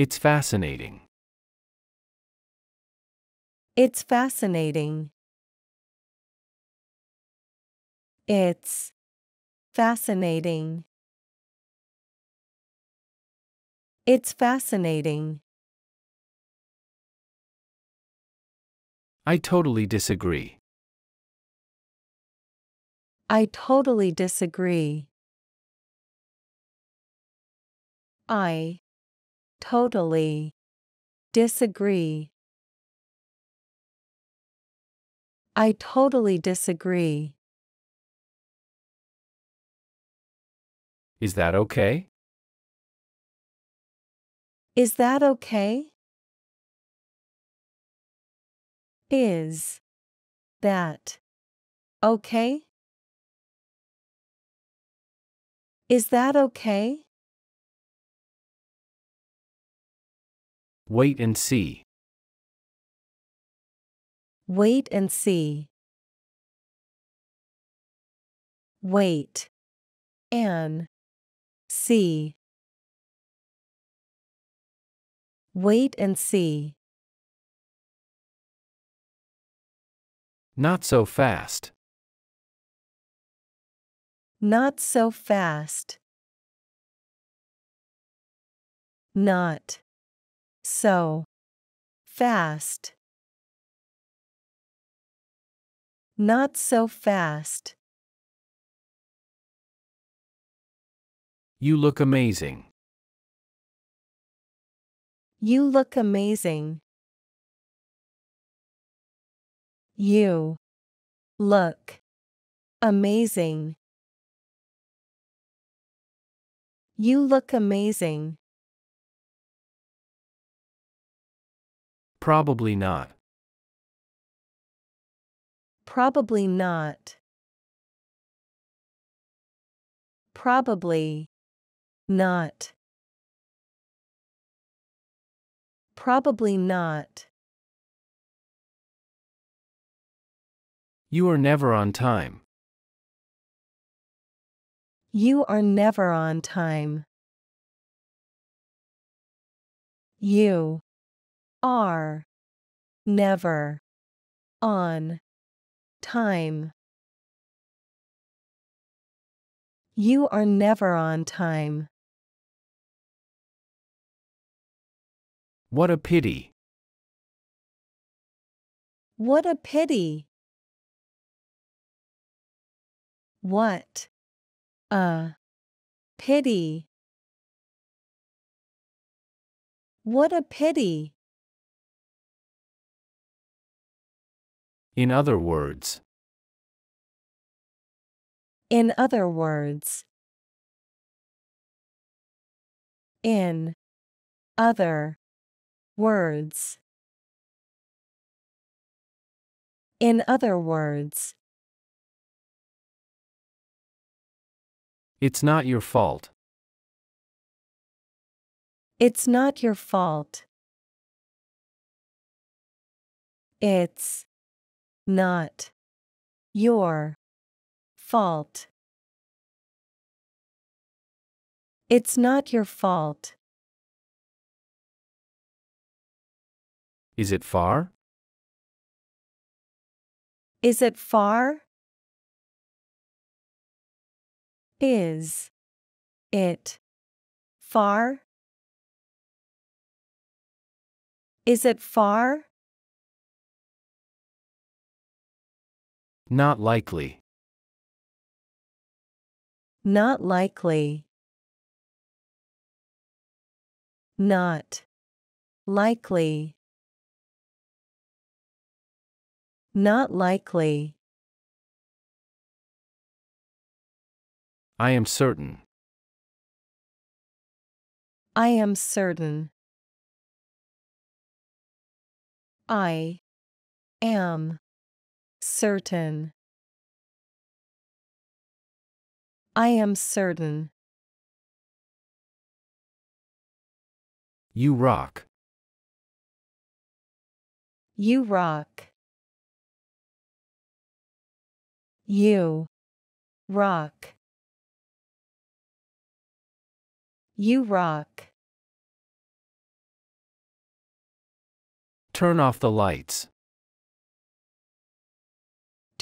It's fascinating. It's fascinating. It's fascinating. It's fascinating. I totally disagree. I totally disagree. I totally disagree. I totally disagree. Is that okay? Is that okay? Is that okay? Is that okay? Wait and see. Wait and see. Wait and see. Wait and see. Not so fast. Not so fast. Not so fast. Not so fast. You look amazing. You look amazing. You look amazing. You look amazing. Probably not. Probably not. Probably not. Probably not. You are never on time. You are never on time. You are never on time. You are never on time. What a pity. What a pity. What a pity. What a pity. In other words, In other words, in other words, in other words, it's not your fault. it's not your fault. It's not your fault. It's not your fault. Is it far? Is it far? Is it far? Is it far? Not likely. Not likely. Not likely. Not likely. I am certain. I am certain. I am certain. I am certain. You rock. You rock. You rock. You rock. Turn off the lights.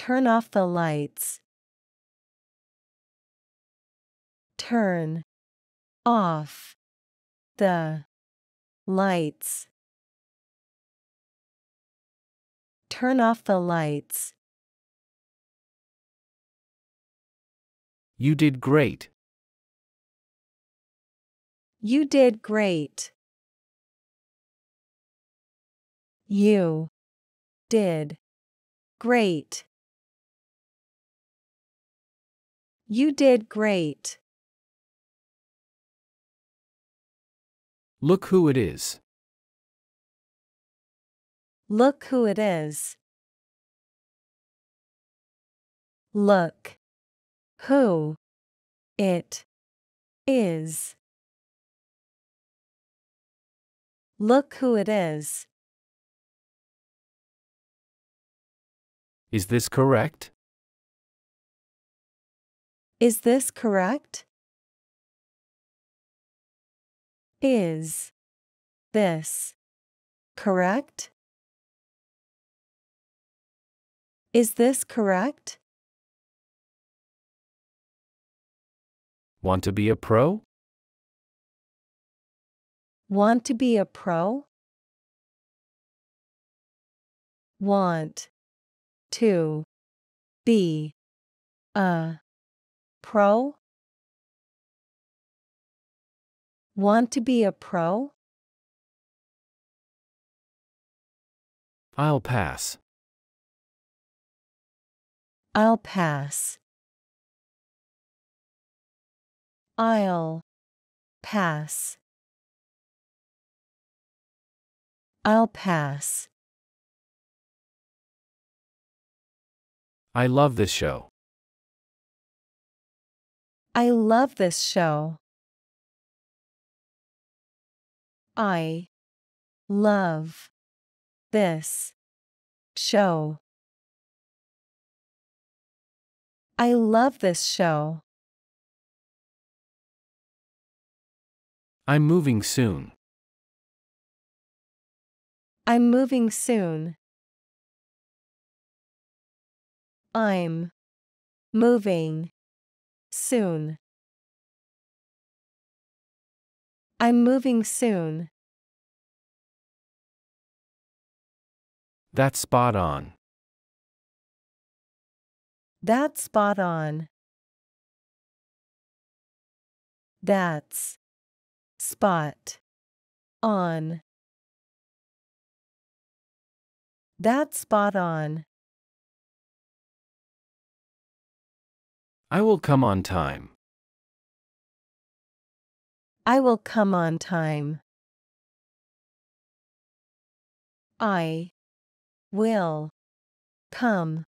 Turn off the lights. Turn off the lights. Turn off the lights. You did great. You did great. You did great. You did great. Look who it is. Look who it is. Look who it is. Look who it is. Is this correct? Is this correct? Is this correct? Is this correct? Want to be a pro? Want to be a pro? Want to be a pro? Want to be a pro? I'll pass. I'll pass. I'll pass. I'll pass. I love this show. I love this show. I love this show. I love this show. I'm moving soon. I'm moving soon. I'm moving soon. I'm moving soon. That's spot on. That's spot on. That's spot on. That's spot on. I will come on time. I will come on time. I will come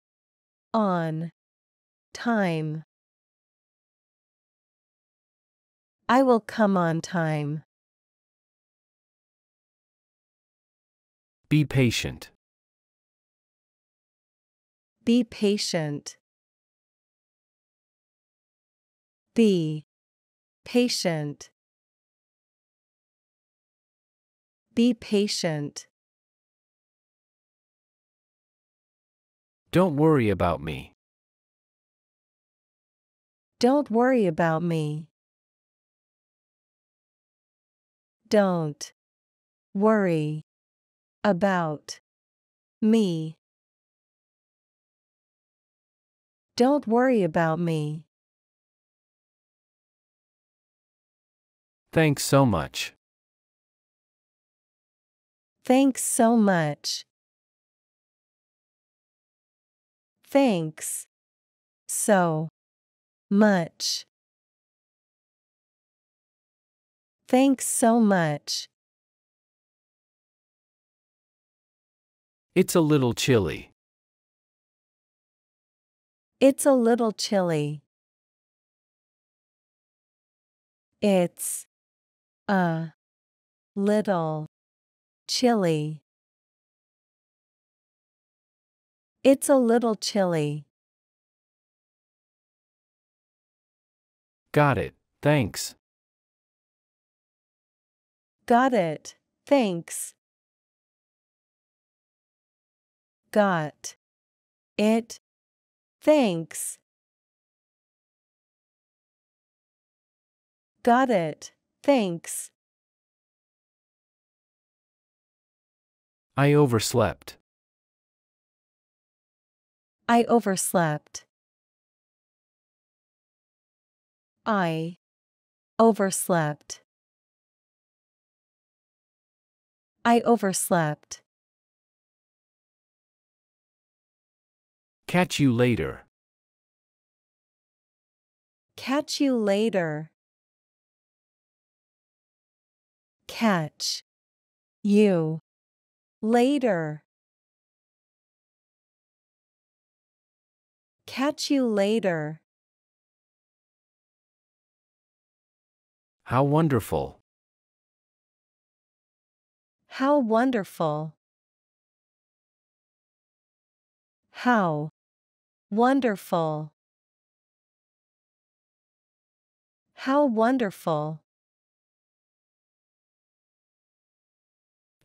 on time. I will come on time. Be patient. Be patient. Be patient. Be patient. Don't worry about me. Don't worry about me. Don't worry about me. Don't worry about me. Thanks so much. Thanks so much. Thanks so much. Thanks so much. It's a little chilly. It's a little chilly. It's a little chilly. It's a little chilly. Got it. Thanks. Got it. Thanks. Got. It. Thanks. Got it. Thanks. I overslept. I overslept. I overslept. I overslept. Catch you later. Catch you later. Catch you later. Catch you later. How wonderful. How wonderful. How wonderful. How wonderful.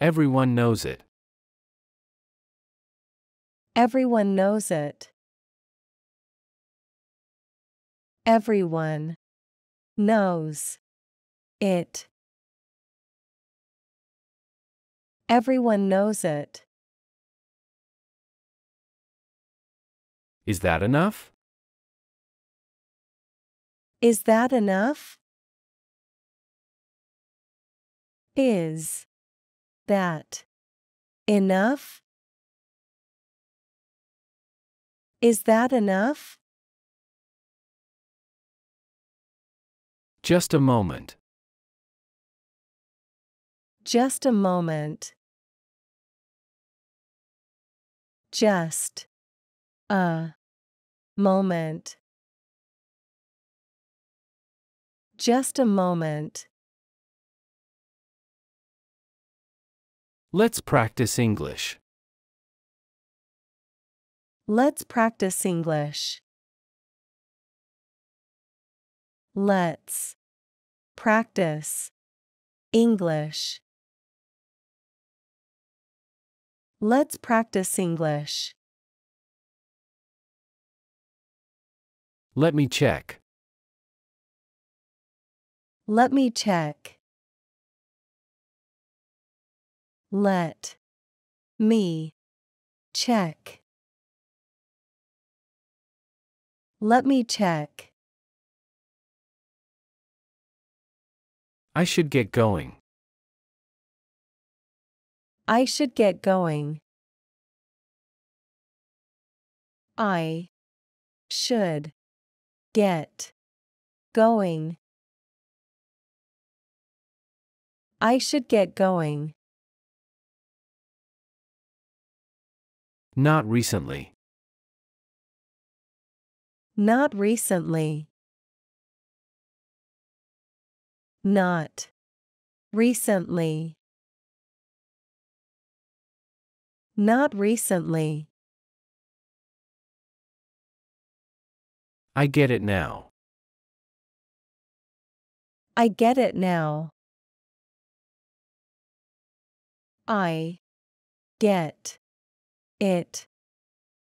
Everyone knows it. Everyone knows it. Everyone knows it. Everyone knows it. Is that enough? Is that enough? Is that enough? Is that enough? Just a moment. Just a moment. Just a moment. Just a moment. Let's practice English. Let's practice English. Let's practice English. Let's practice English. Let me check. Let me check. Let me check. Let me check. I should get going. I should get going. I should get going. I should get going. Not recently. Not recently. Not recently. Not recently. I get it now. I get it now. I get it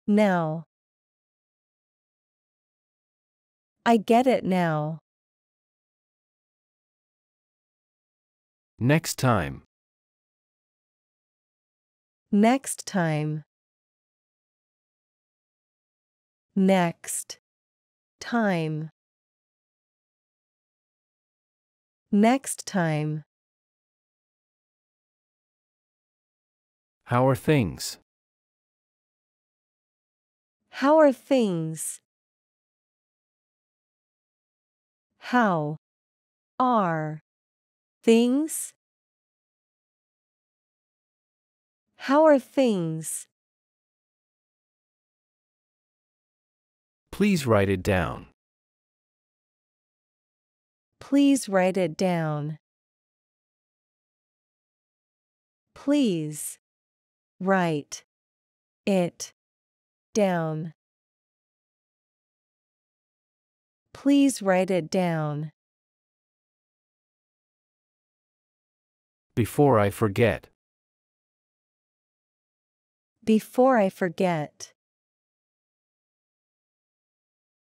now. I get it now. Next time. Next time. Next time. Next time. How are things? How are things? How are things? How are things? Please write it down. Please write it down. Please write it down. Please write it down. Before I forget. Before I forget.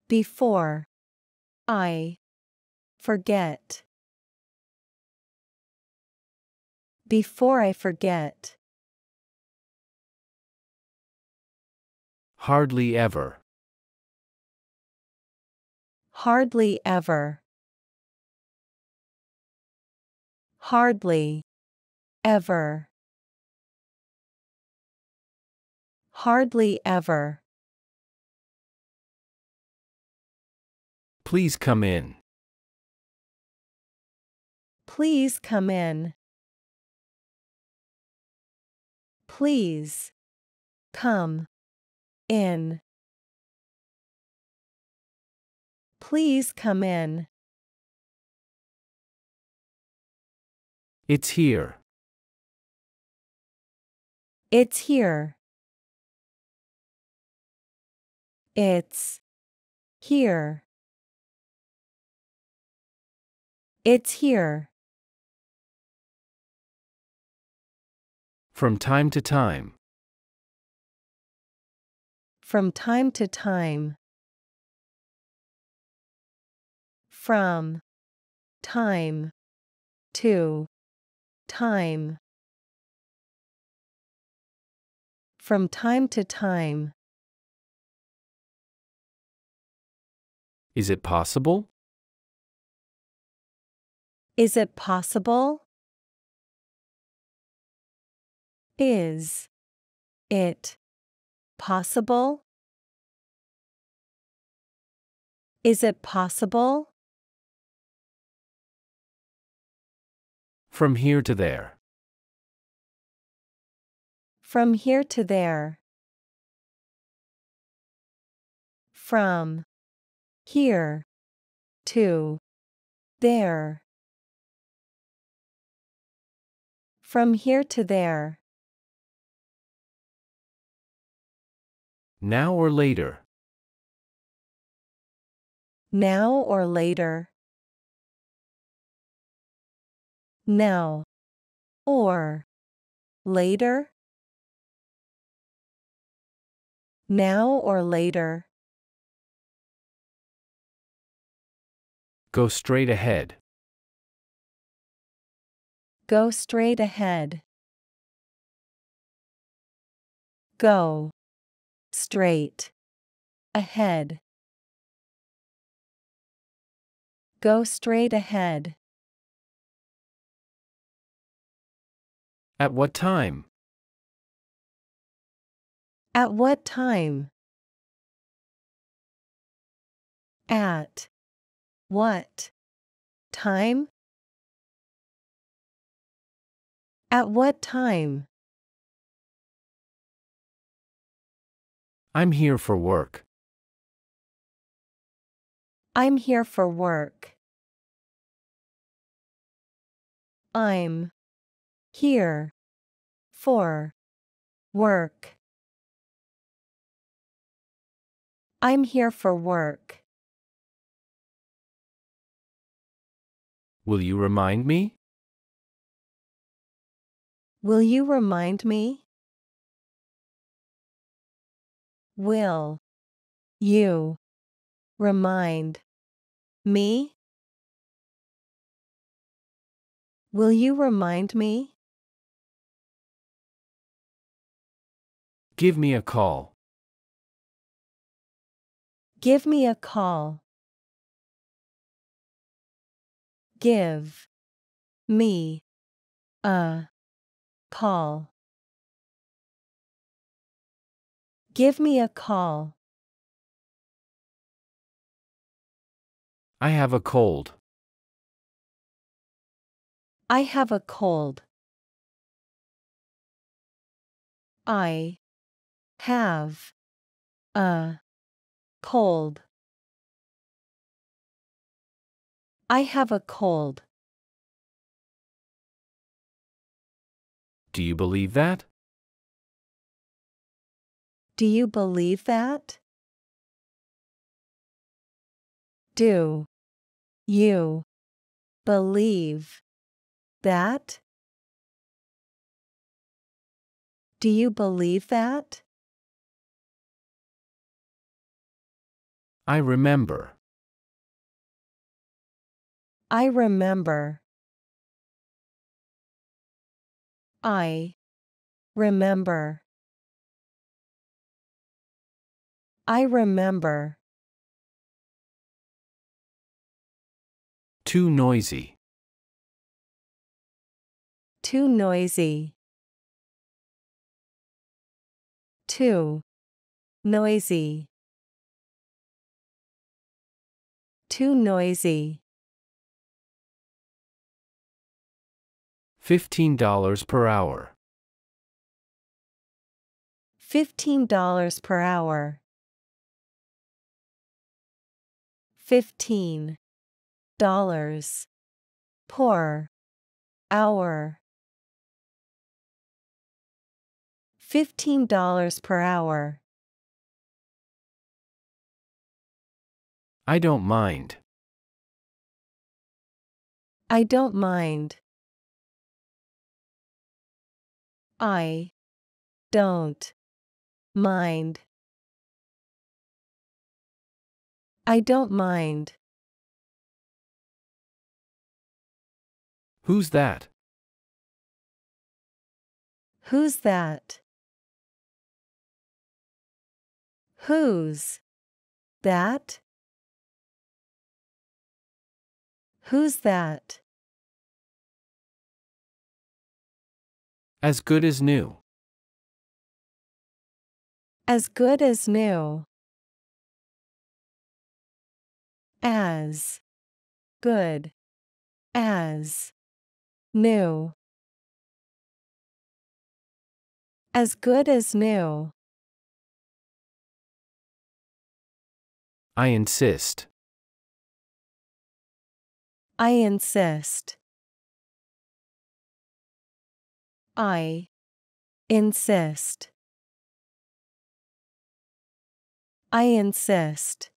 Before I forget. Before I forget. Hardly ever. Hardly ever. Hardly ever. Hardly ever. Please come in. Please come in. Please come in. Please come in. It's here. It's here. It's here. It's here. From time to time. From time to time. From time to time. From time to time. Is it possible? Is it possible? Is it possible? Is it possible? From here to there. From here to there. From here to there. From here to there. Now or later. Now or later. Now or later. Now or later. Go straight ahead. Go straight ahead. Go straight ahead. Go straight ahead. At what time? At what time? At what time? At what time? I'm here for work. I'm here for work. I'm here for work. I'm here for work. Will you remind me? Will you remind me? Will you remind me? Will you remind me? Give me a call. Give me a call. Give me a call. Give me a call. I have a cold. I have a cold. I have a cold. I have a cold. Do you believe that? Do you believe that? Do you believe that? Do you believe that? I remember. I remember. I remember. I remember. Too noisy. Too noisy. Too noisy. Too noisy. $15 per hour. $15 per hour. Fifteen dollars per hour. Fifteen dollars per hour. I don't mind. I don't mind. I don't mind. I don't mind. Who's that? Who's that? Who's that? Who's that? As good as new. As good as new. As good as new. As good as new. I insist. I insist. I insist. I insist.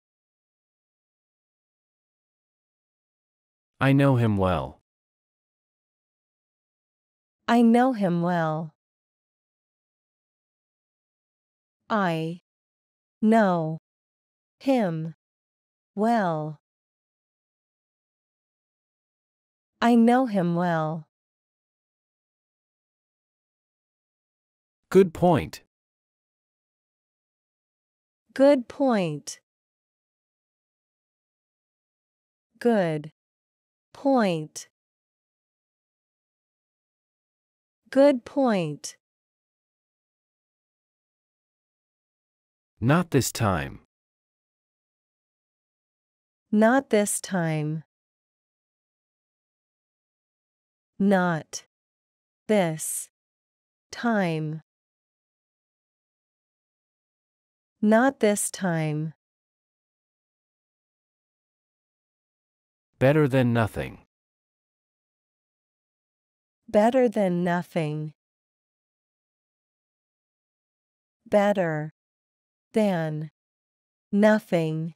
I know him well. I know him well. I know him well. I know him well. Good point. Good point. Good point. Good point. Not this time. Not this time. Not this time. Not this time. Better than nothing. Better than nothing. Better than nothing.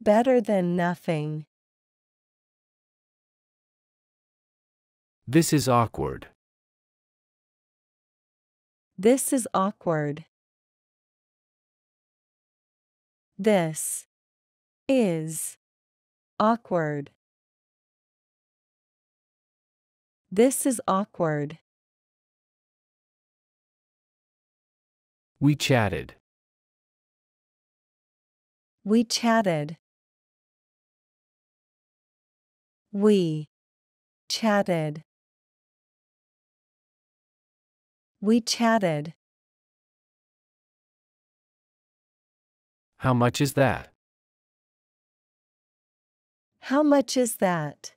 Better than nothing. This is awkward. This is awkward. This is awkward. This is awkward. We chatted. We chatted. We chatted. We chatted. How much is that? How much is that?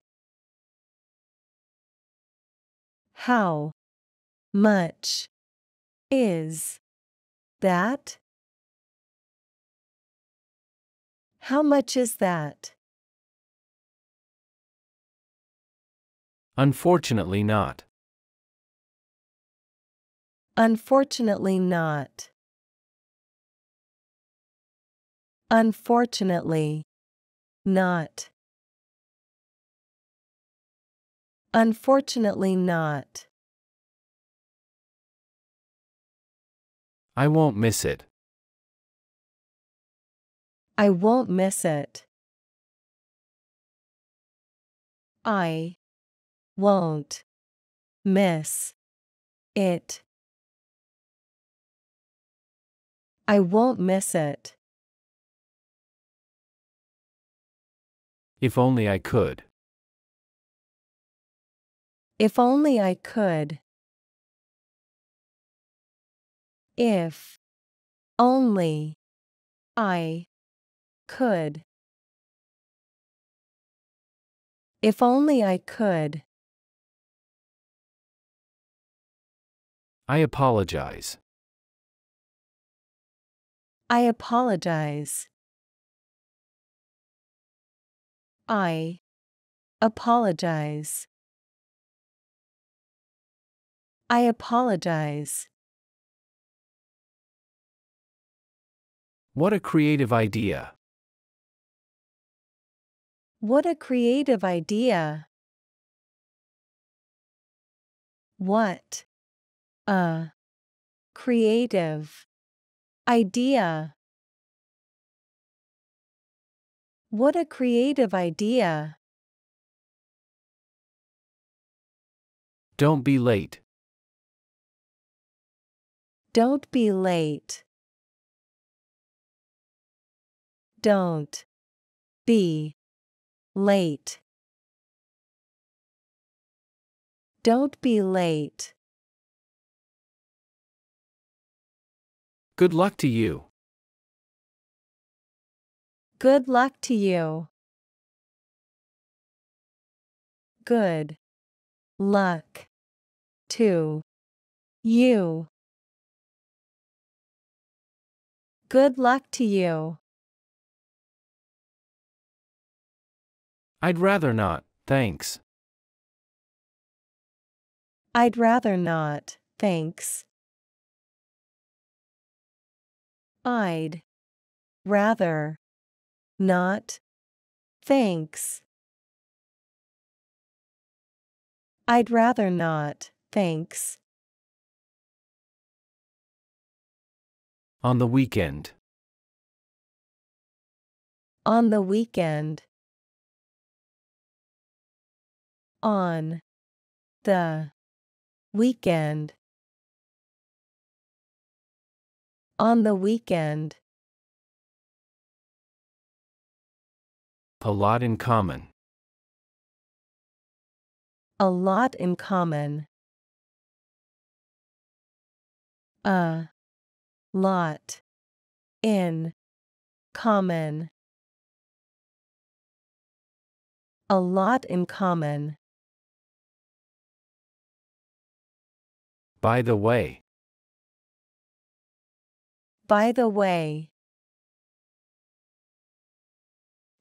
How much is that? How much is that? Unfortunately not. Unfortunately not. Unfortunately not. Unfortunately not. I won't miss it. I won't miss it. I won't miss it. I won't miss it. If only I could. If only I could. If only I could. If only I could. I apologize. I apologize. I apologize. I apologize. What a creative idea. What a creative idea. What a creative idea. What a creative idea. Don't be late. Don't be late. Don't be late. Don't be late. Good luck to you. Good luck to you. Good luck to you. Good luck to you. I'd rather not, thanks. I'd rather not, thanks. I'd rather not, thanks. I'd rather not, thanks. On the weekend. On the weekend. On the weekend. On the weekend. A lot in common. A lot in common. A lot in common. A lot in common. By the way. By the way.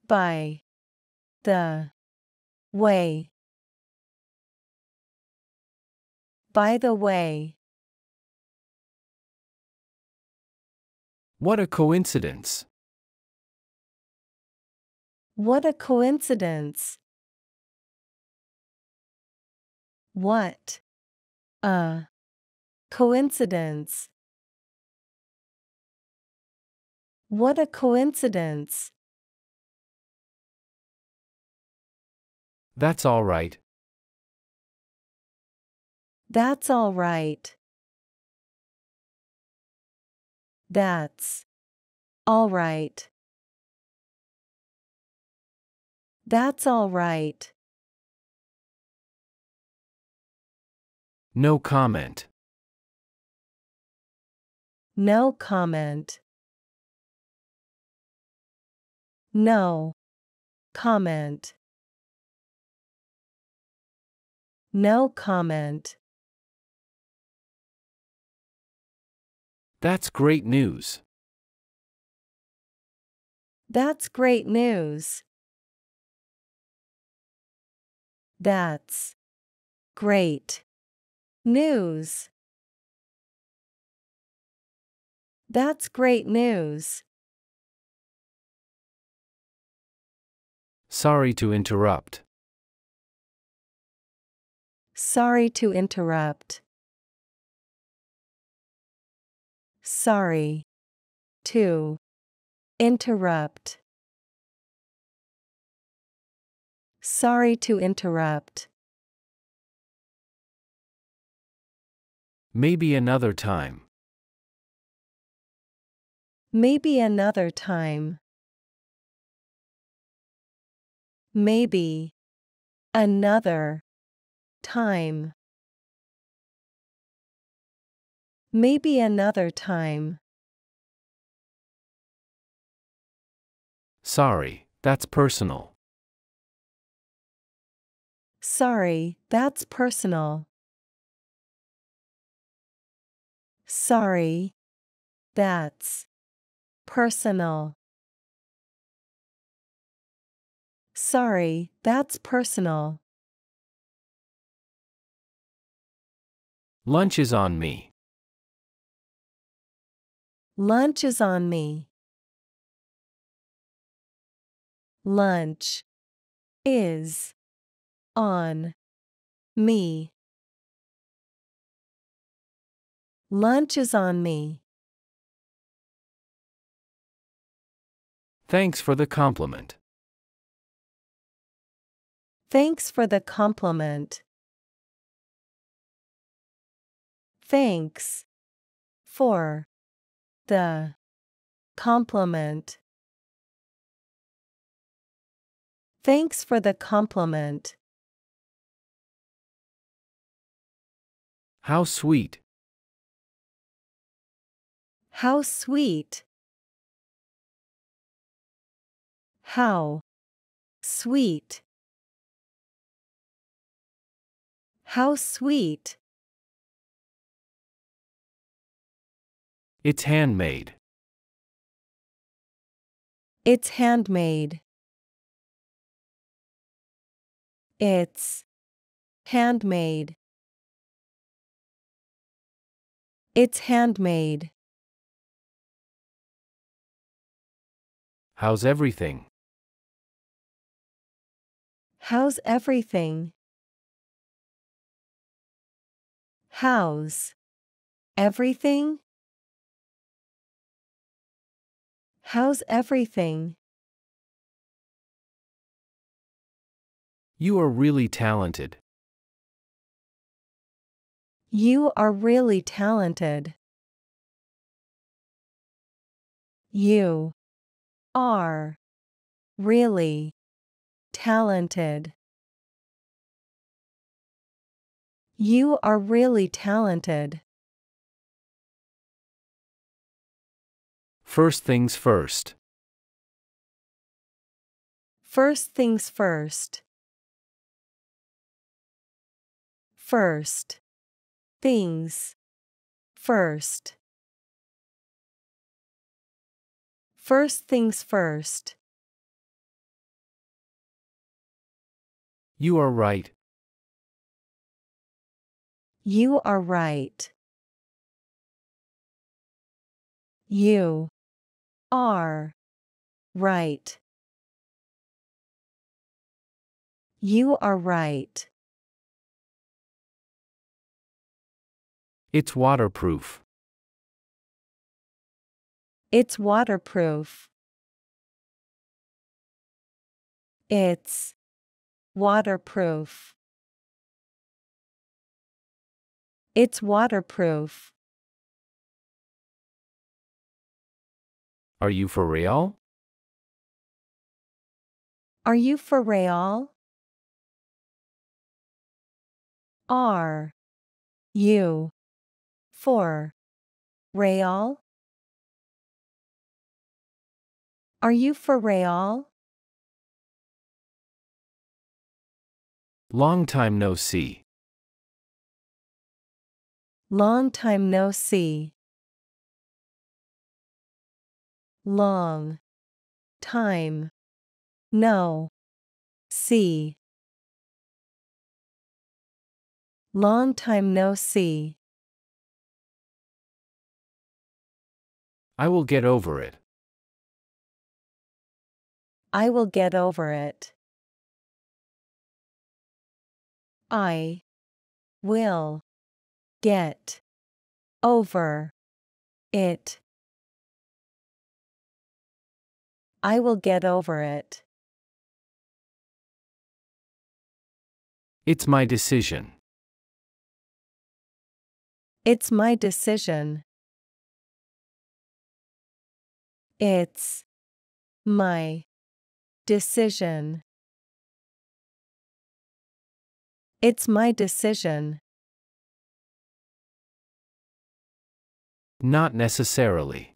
By the way. By the way. What a coincidence. What a coincidence. What a coincidence. What a coincidence. That's all right. That's all right. That's all right. That's all right. No comment. No comment. No comment. No comment. That's great news. That's great news. That's great news. That's great news. Sorry to interrupt. Sorry to interrupt. Sorry. To. Interrupt. Sorry to interrupt. Maybe another time. Maybe another time. Maybe. Another. Time. Maybe another time. Sorry, that's personal. Sorry, that's personal. Sorry. That's personal. Sorry, that's personal. Lunch is on me. Lunch is on me. Lunch is on me. Lunch is on me. Thanks for the compliment. Thanks for the compliment. Thanks for the compliment. Thanks for the compliment. How sweet. How sweet. How sweet. How sweet. It's handmade. It's handmade. It's handmade. It's handmade. How's everything? How's everything? How's everything? How's everything? You are really talented. You are really talented. You are really talented. You are really talented. First things first. First things first. First. Things. First. First things first. You are right. You are right. You are right. You are right. It's waterproof. It's waterproof. It's waterproof. It's waterproof. Are you for real? Are you for real? Are you for real? Are you for real? Long time no see. Long time no see. Long time no see. Long time no see. I will get over it. I will get over it. I will get over It. I will get over it. It's my decision. It's my decision. It's my decision. It's my decision. Not necessarily.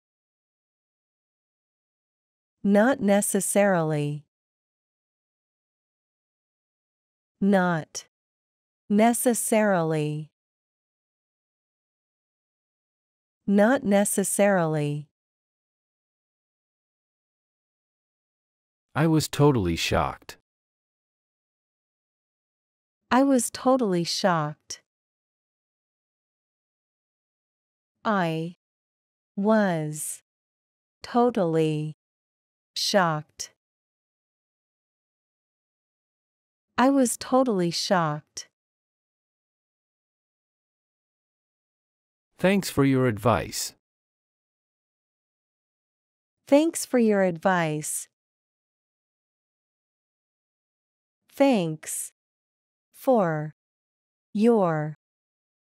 Not necessarily. Not necessarily. Not necessarily. I was totally shocked. I was totally shocked. I was totally shocked. I was totally shocked. Thanks for your advice. Thanks for your advice. Thanks for your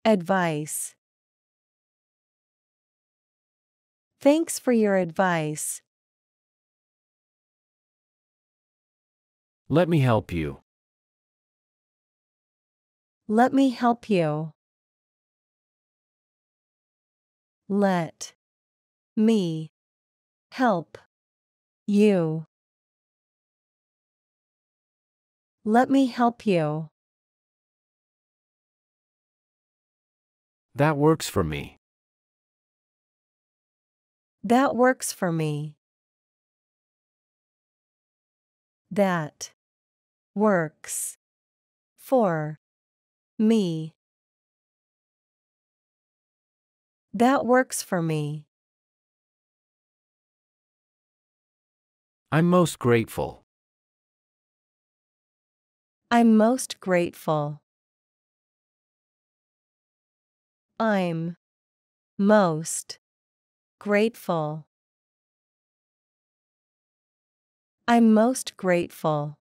advice. Thanks for your advice. Let me help you. Let me help you. Let me help you. Let me help you. That works for me. That works for me. That works for me. That works for me. I'm most grateful. I'm most grateful. I'm most grateful. I'm most grateful.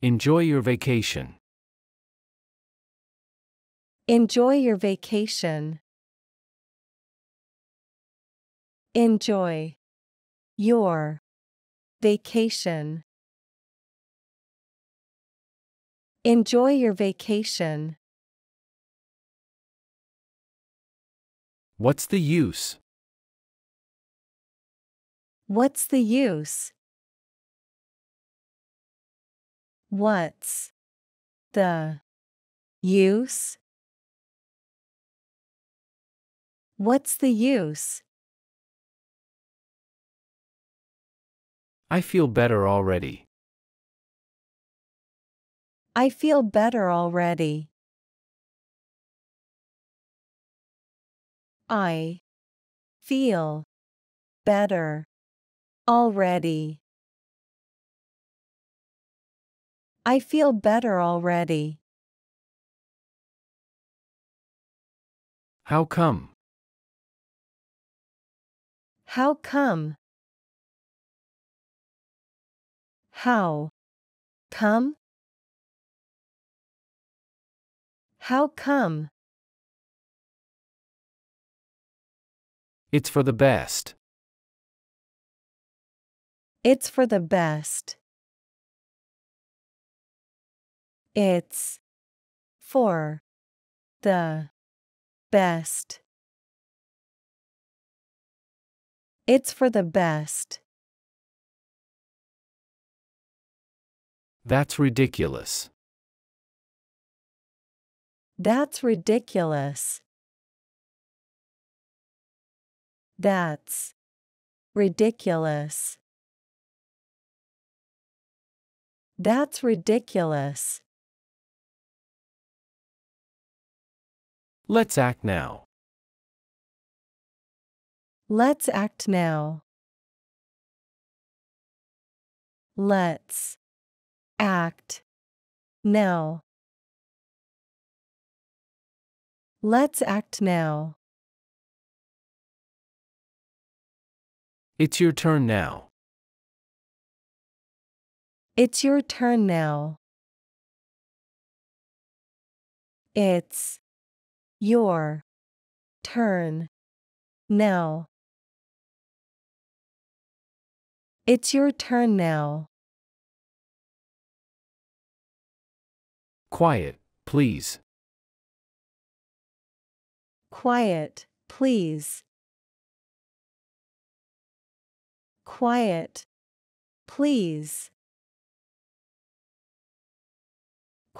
Enjoy your vacation. Enjoy your vacation. Enjoy your vacation. Enjoy your vacation. What's the use? What's the use? What's the use? What's the use? I feel better already. I feel better already. I feel better already. I feel better already. How come? How come? How come? How come? It's for the best. It's for the best. It's for the best. It's for the best. That's ridiculous. That's ridiculous. That's ridiculous. That's ridiculous. Let's act now. Let's act now. Let's act now. Let's act now. It's your turn now. It's your turn now. It's your turn now. It's your turn now. Quiet, please. Quiet, please. Quiet, please.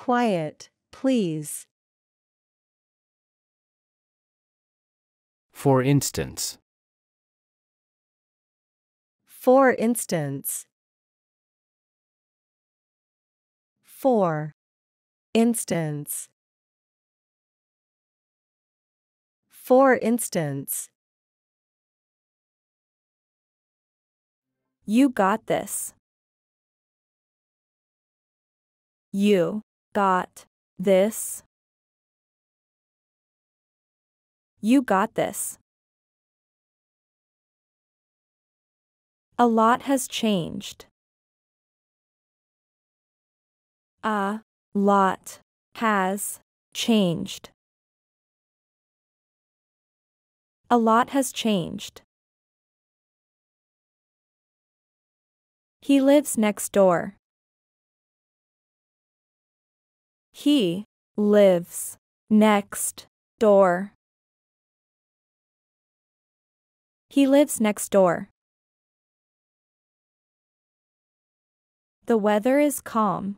Quiet, please. For instance, For instance. For instance. For instance. You got this. You got this. You got this. A lot has changed. A lot has changed. A lot has changed. He lives next door. He lives next door. He lives next door. The weather is calm.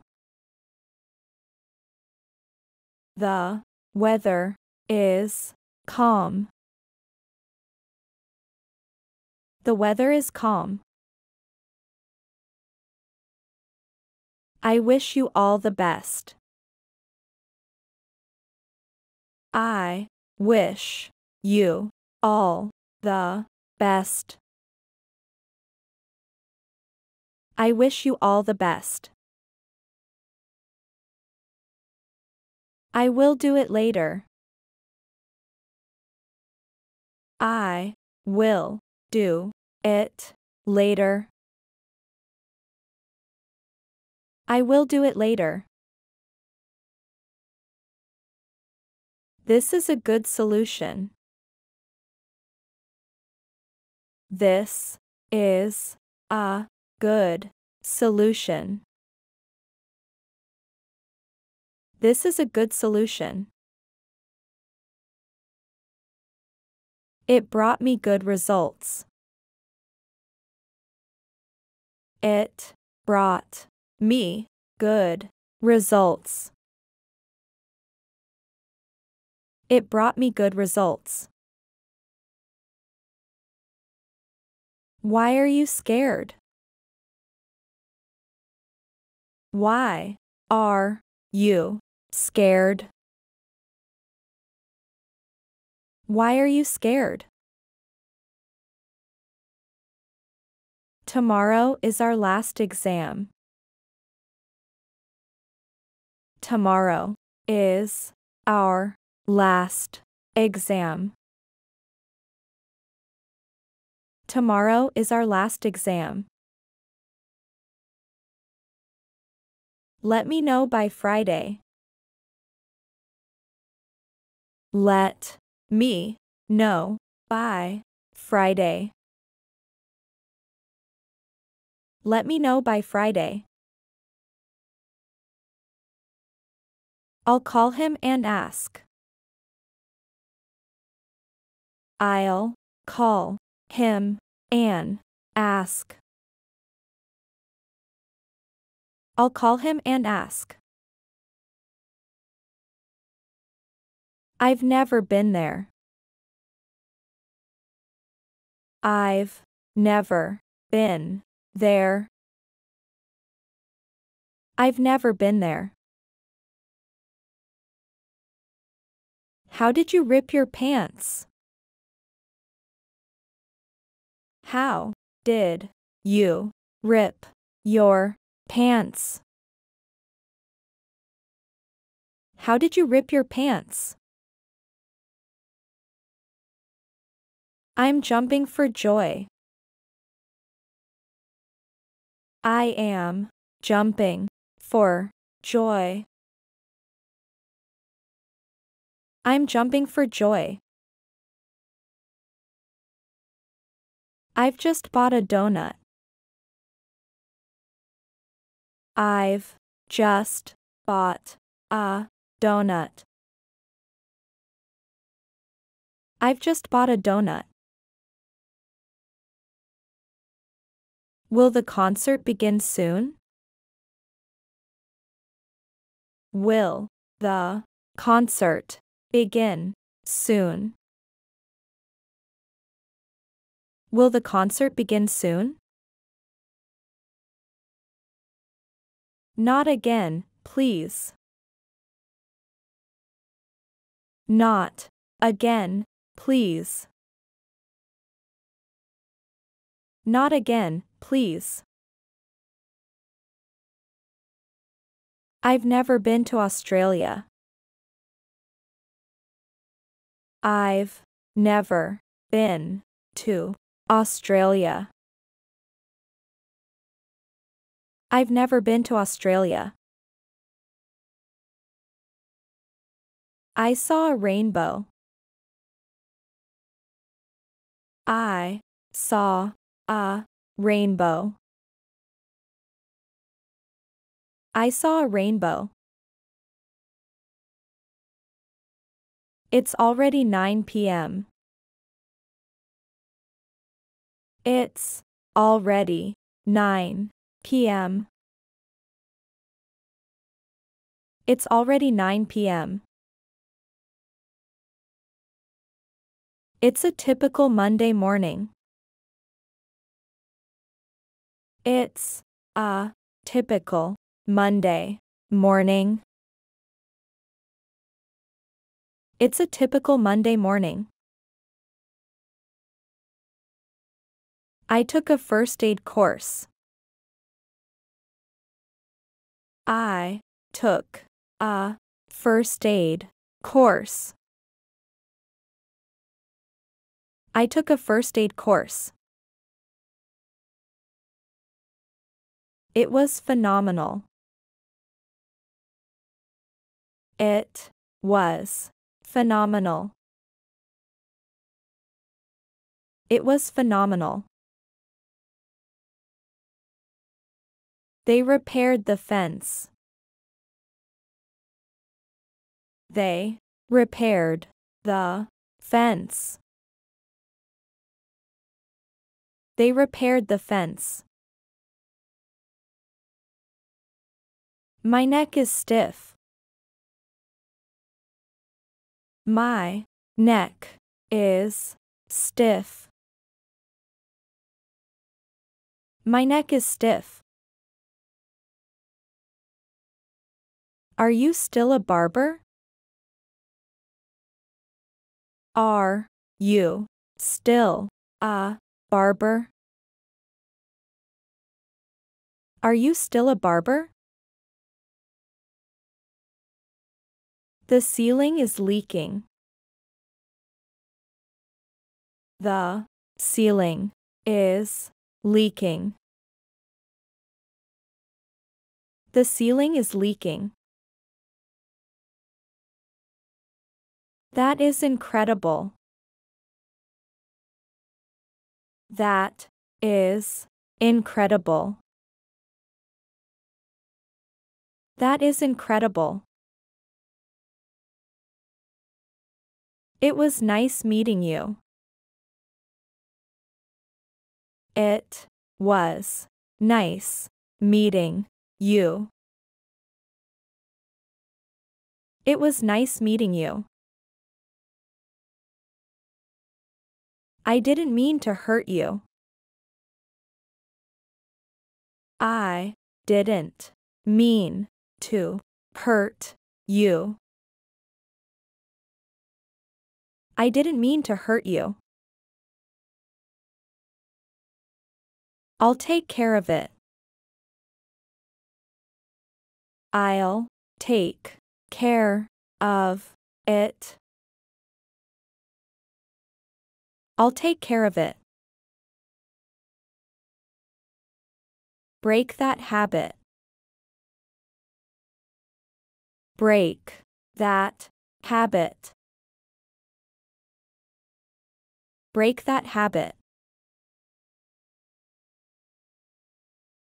The weather is calm. The weather is calm. I wish you all the best. I wish you all the best. I wish you all the best. I will do it later. I will do it later. I will do it later. This is a good solution. This is a good solution. This is a good solution. It brought me good results. It brought me good results. It brought me good results. Why are you scared? Why are you scared? Why are you scared? Tomorrow is our last exam. Tomorrow is our last exam. Tomorrow is our last exam. Let me know by Friday. Let me know by Friday. Let me know by Friday. I'll call him and ask. I'll call him and ask. I'll call him and ask. I've never been there. I've never been there. I've never been there. How did you rip your pants? How did you rip your pants? How did you rip your pants? I'm jumping for joy. I am jumping for joy. I'm jumping for joy. I've just bought a donut. I've just bought a donut. I've just bought a donut. Will the concert begin soon? Will the concert begin soon? Will the concert begin soon? Not again, please. Not again, please. Not again, please. I've never been to Australia. I've never been to Australia. I've never been to Australia. I saw a rainbow. I saw a rainbow. I saw a rainbow. It's already 9 p.m. It's already 9 p.m. It's already 9 p.m. It's a typical Monday morning. It's a typical Monday morning. It's a typical Monday morning. I took a first aid course. I took a first aid course. I took a first aid course. It was phenomenal. It was phenomenal. It was phenomenal. They repaired the fence. They repaired the fence. They repaired the fence. My neck is stiff. My neck is stiff. My neck is stiff. Are you still a barber? Are you still a barber? Are you still a barber? The ceiling is leaking. The ceiling is leaking. The ceiling is leaking. That is incredible. That is incredible. That is incredible. It was nice meeting you. It was nice meeting you. It was nice meeting you. I didn't mean to hurt you. I didn't mean to hurt you. I didn't mean to hurt you. I'll take care of it. I'll take care of it. I'll take care of it. Break that habit. Break that habit. Break that habit.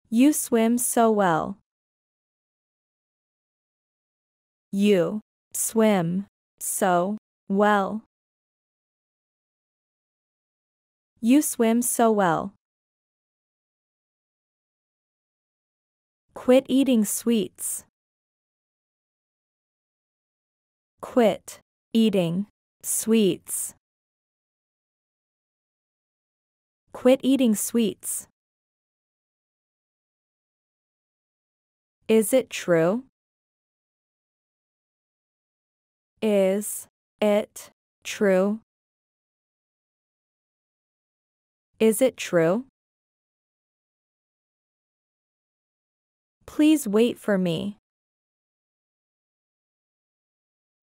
You swim so well. You swim so well. You swim so well. Quit eating sweets. Quit eating sweets. Quit eating sweets. Is it true? Is it true? Is it true? Please wait for me.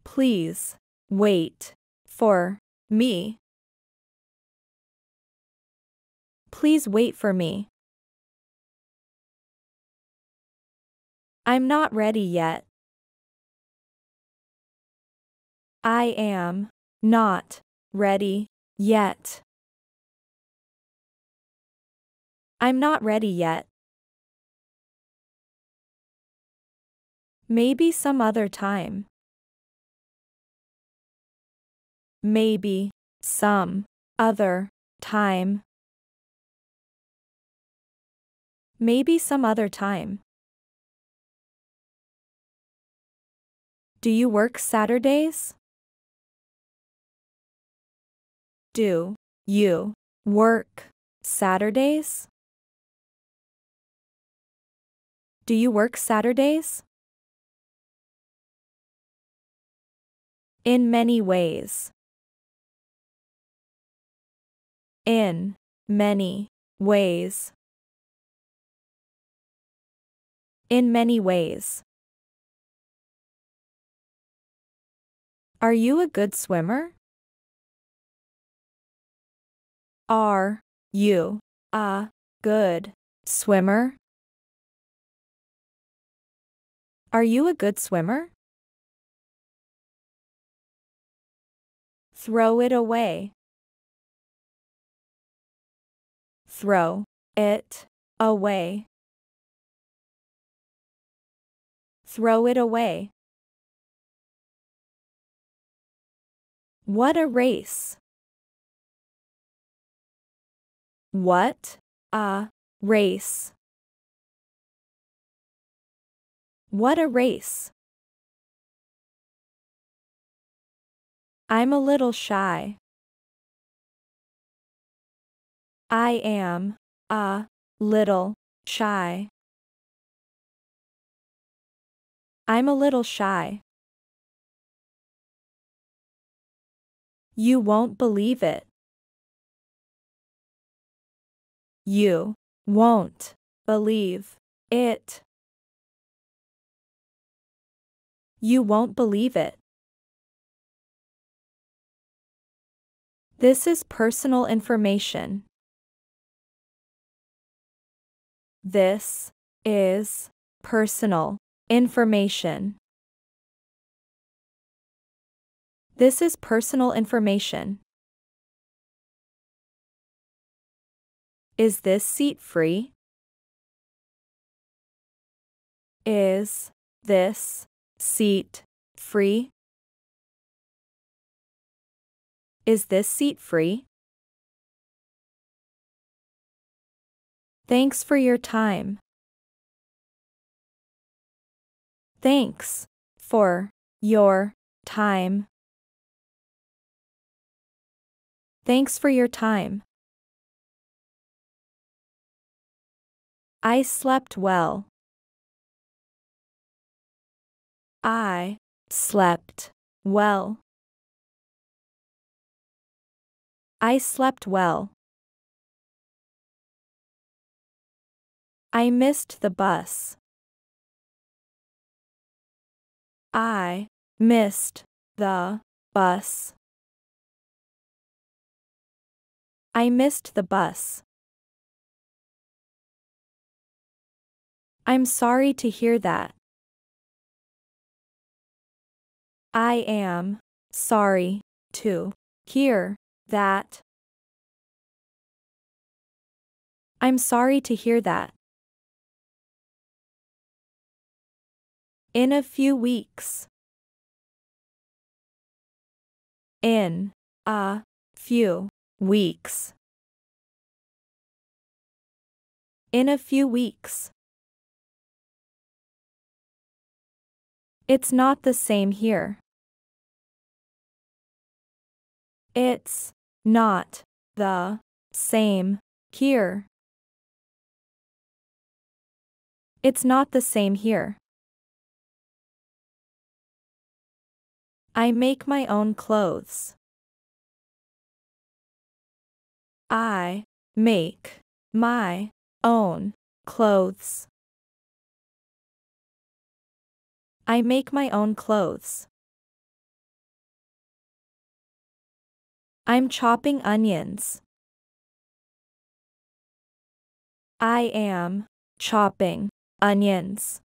Please wait for me. Please wait for me. I'm not ready yet. I am not ready yet. I'm not ready yet. Maybe some other time. Maybe some other time. Maybe some other time. Do you work Saturdays? Do you work Saturdays? Do you work Saturdays? In many ways. In many ways. In many ways. Are you a good swimmer? Are you a good swimmer? Are you a good swimmer? Throw it away. Throw it away. Throw it away. What a race! What a race! What a race! I'm a little shy. I am a little shy. I'm a little shy. You won't believe it. You won't believe it. You won't believe it. This is personal information. This is personal information. This is personal information. Is this seat free? Is this seat free? Is this seat free? Thanks for your time. Thanks for your time. Thanks for your time. I slept well. I slept well. I slept well. I missed the bus. I missed the bus. I missed the bus. I'm sorry to hear that. I am sorry to hear that. I'm sorry to hear that. In a few weeks. In a few weeks. In a few weeks. It's not the same here. It's not the same here. It's not the same here. I make my own clothes. I make my own clothes. I make my own clothes. I'm chopping onions. I am chopping onions.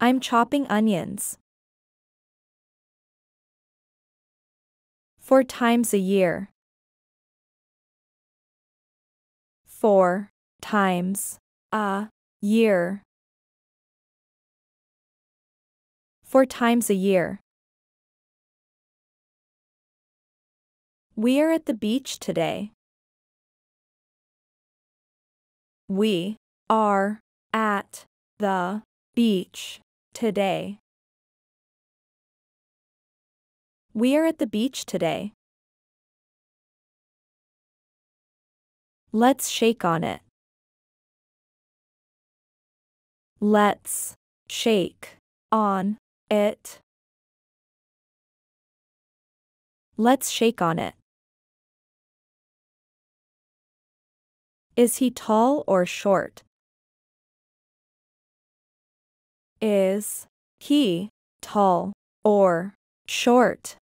I'm chopping onions. Four times a year. Four times a year. Four times a year. We are at the beach today. We are at the beach today. We are at the beach today. Let's shake on it. Let's shake on it. Let's shake on it. Is he tall or short? Is he tall or short?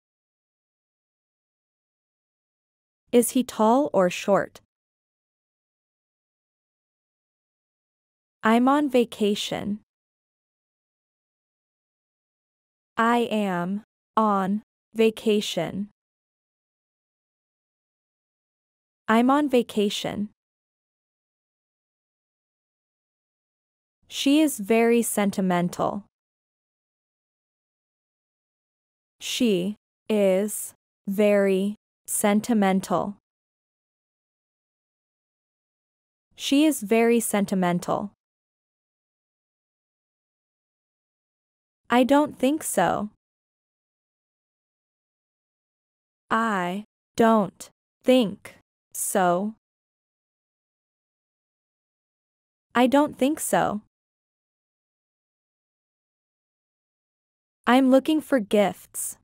Is he tall or short? I'm on vacation. I am on vacation. I'm on vacation. She is very sentimental. She is very sentimental. She is very sentimental. I don't think so. I don't think so. I don't think so. I'm looking for gifts.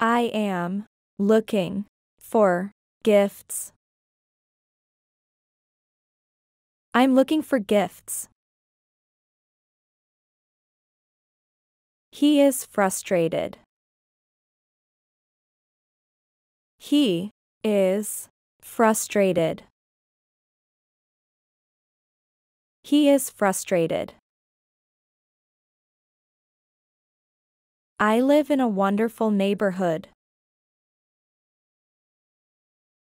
I am looking for gifts. I'm looking for gifts. He is frustrated. He is frustrated. He is frustrated. I live in a wonderful neighborhood.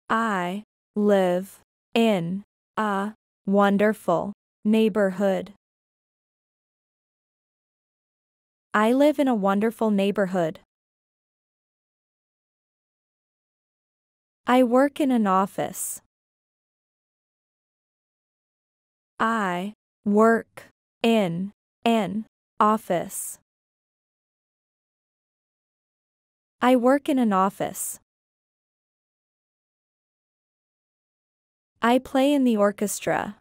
I live in a wonderful neighborhood. I live in a wonderful neighborhood. I work in an office. I work in an office. I work in an office. I play in the orchestra.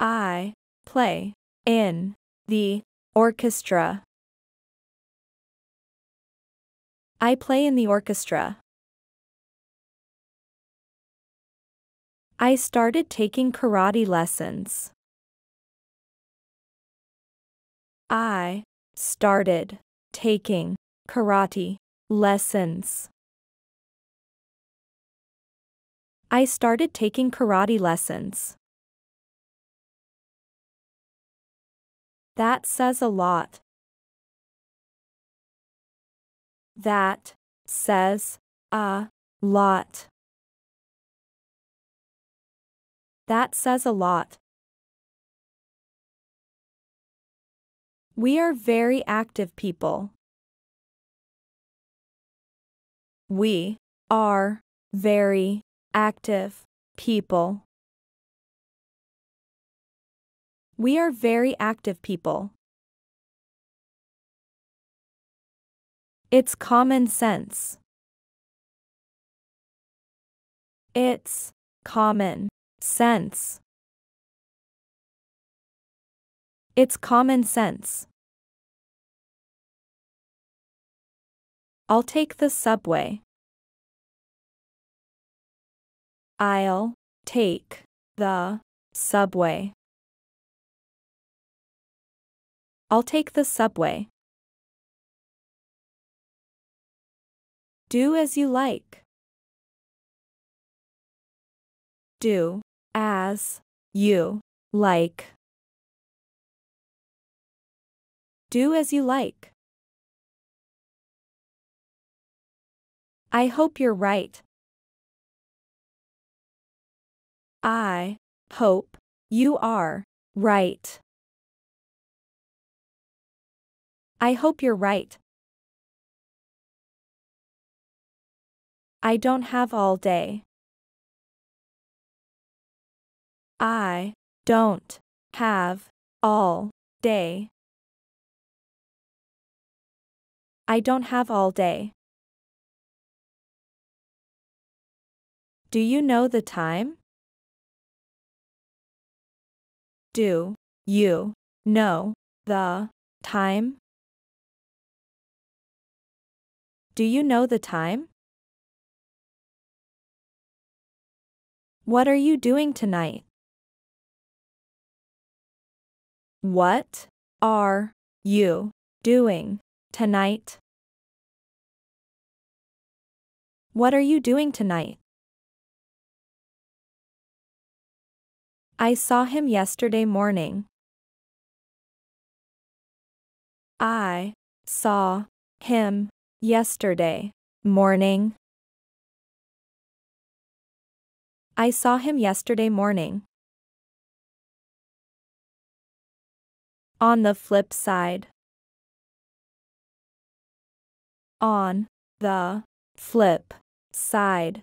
I play in the orchestra. I play in the orchestra. I started taking karate lessons. I started taking karate lessons. I started taking karate lessons. That says a lot. That says a lot. That says a lot. We are very active people. We are very active people. We are very active people. It's common sense. It's common sense. It's common sense. I'll take the subway. I'll take the subway. I'll take the subway. Do as you like. Do as you like. Do as you like. I hope you're right. I hope you are right. I hope you're right. I don't have all day. I don't have all day. I don't have all day. Do you know the time? Do you know the time? Do you know the time? What are you doing tonight? What are you doing tonight? What are you doing tonight? I saw him yesterday morning. I saw him yesterday morning. I saw him yesterday morning. On the flip side. On the flip side.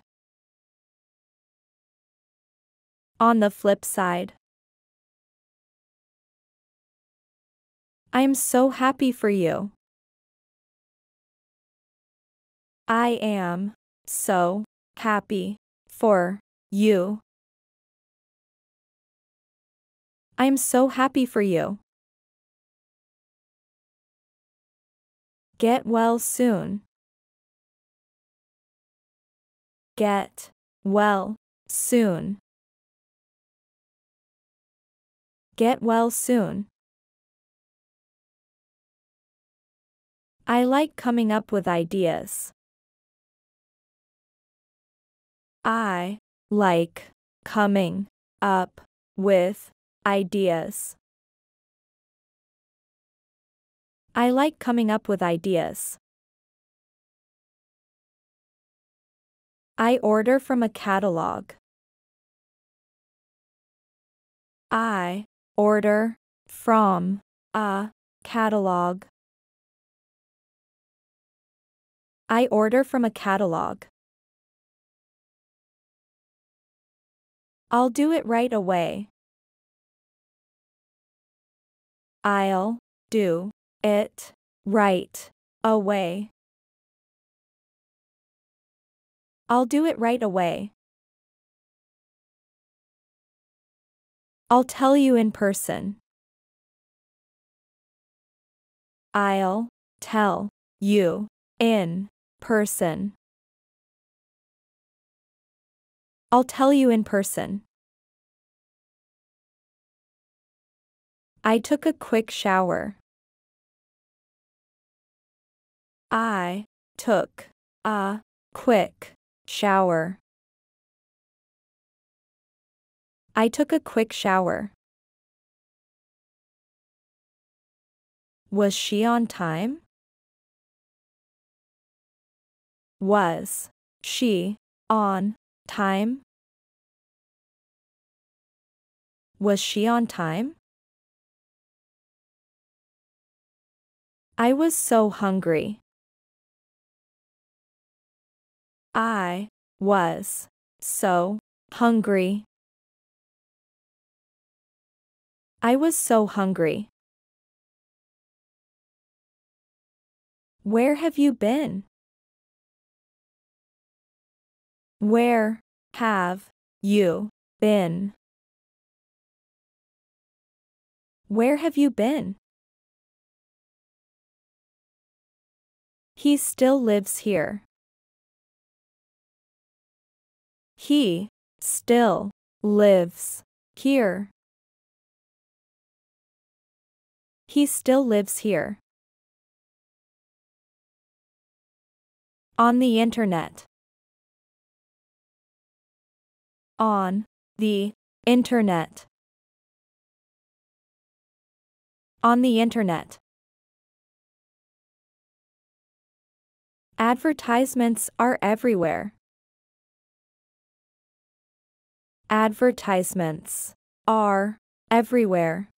On the flip side. I'm so happy for you. I am so happy for you. I'm so happy for you. Get well soon. Get well soon. Get well soon. I like coming up with ideas. I like coming up with ideas. I like coming up with ideas. I order from a catalog. I Order from a catalog. I order from a catalog. I'll do it right away. I'll do it right away. I'll do it right away. I'll tell you in person. I'll tell you in person. I'll tell you in person. I took a quick shower. I took a quick shower. I took a quick shower. Was she on time? Was she on time? Was she on time? I was so hungry. I was so hungry. I was so hungry. Where have you been? Where have you been? Where have you been? He still lives here. He still lives here. He still lives here. On the internet. On the internet. On the internet. Advertisements are everywhere. Advertisements are everywhere.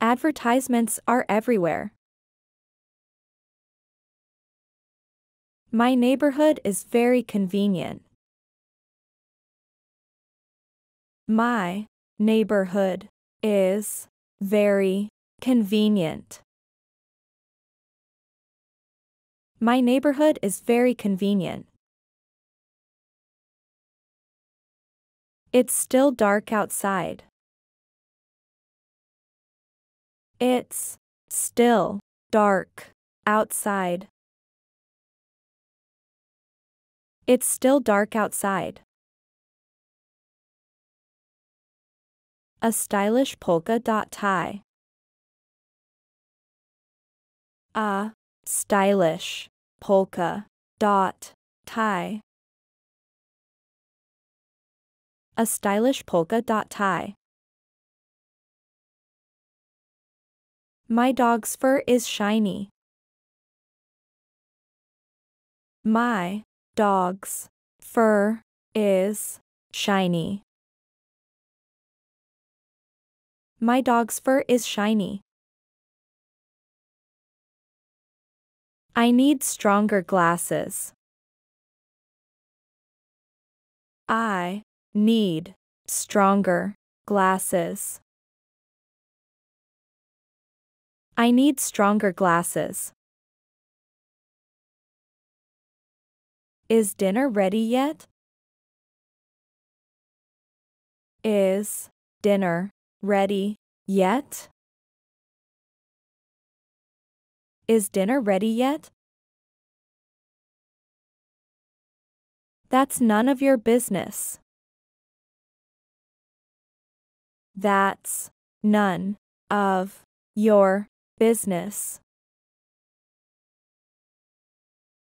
Advertisements are everywhere. My neighborhood is very convenient. My neighborhood is very convenient. My neighborhood is very convenient. It's still dark outside. It's still dark outside. It's still dark outside. A stylish polka dot tie. A stylish polka dot tie. A stylish polka dot tie. My dog's fur is shiny. My dog's fur is shiny. My dog's fur is shiny. I need stronger glasses. I need stronger glasses. I need stronger glasses. Is dinner ready yet? Is dinner ready yet? Is dinner ready yet? That's none of your business. That's none of your business.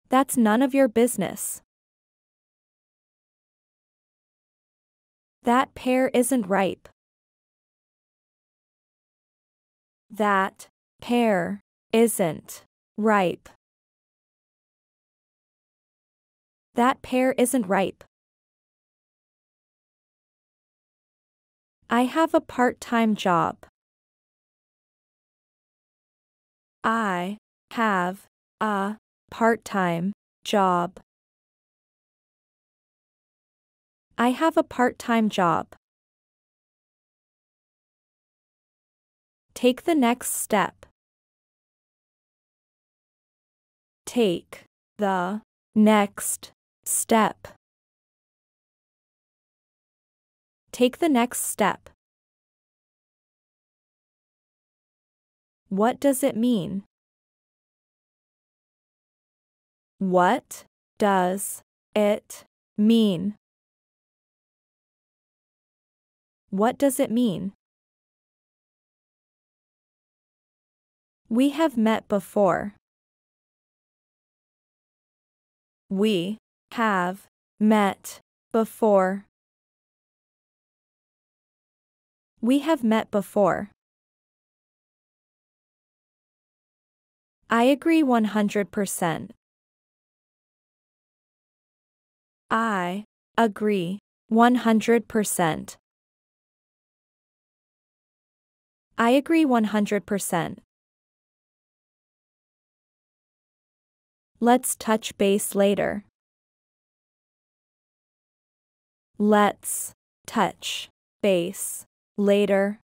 That's none of your business. That pear isn't ripe. That pear isn't ripe. That pear isn't ripe. I have a part-time job. I have a part-time job. I have a part-time job. Take the next step. Take the next step. Take the next step. What does it mean? What does it mean? What does it mean? We have met before. We have met before. We have met before. I agree 100%. I agree 100%. I agree 100%. Let's touch base later. Let's touch base later.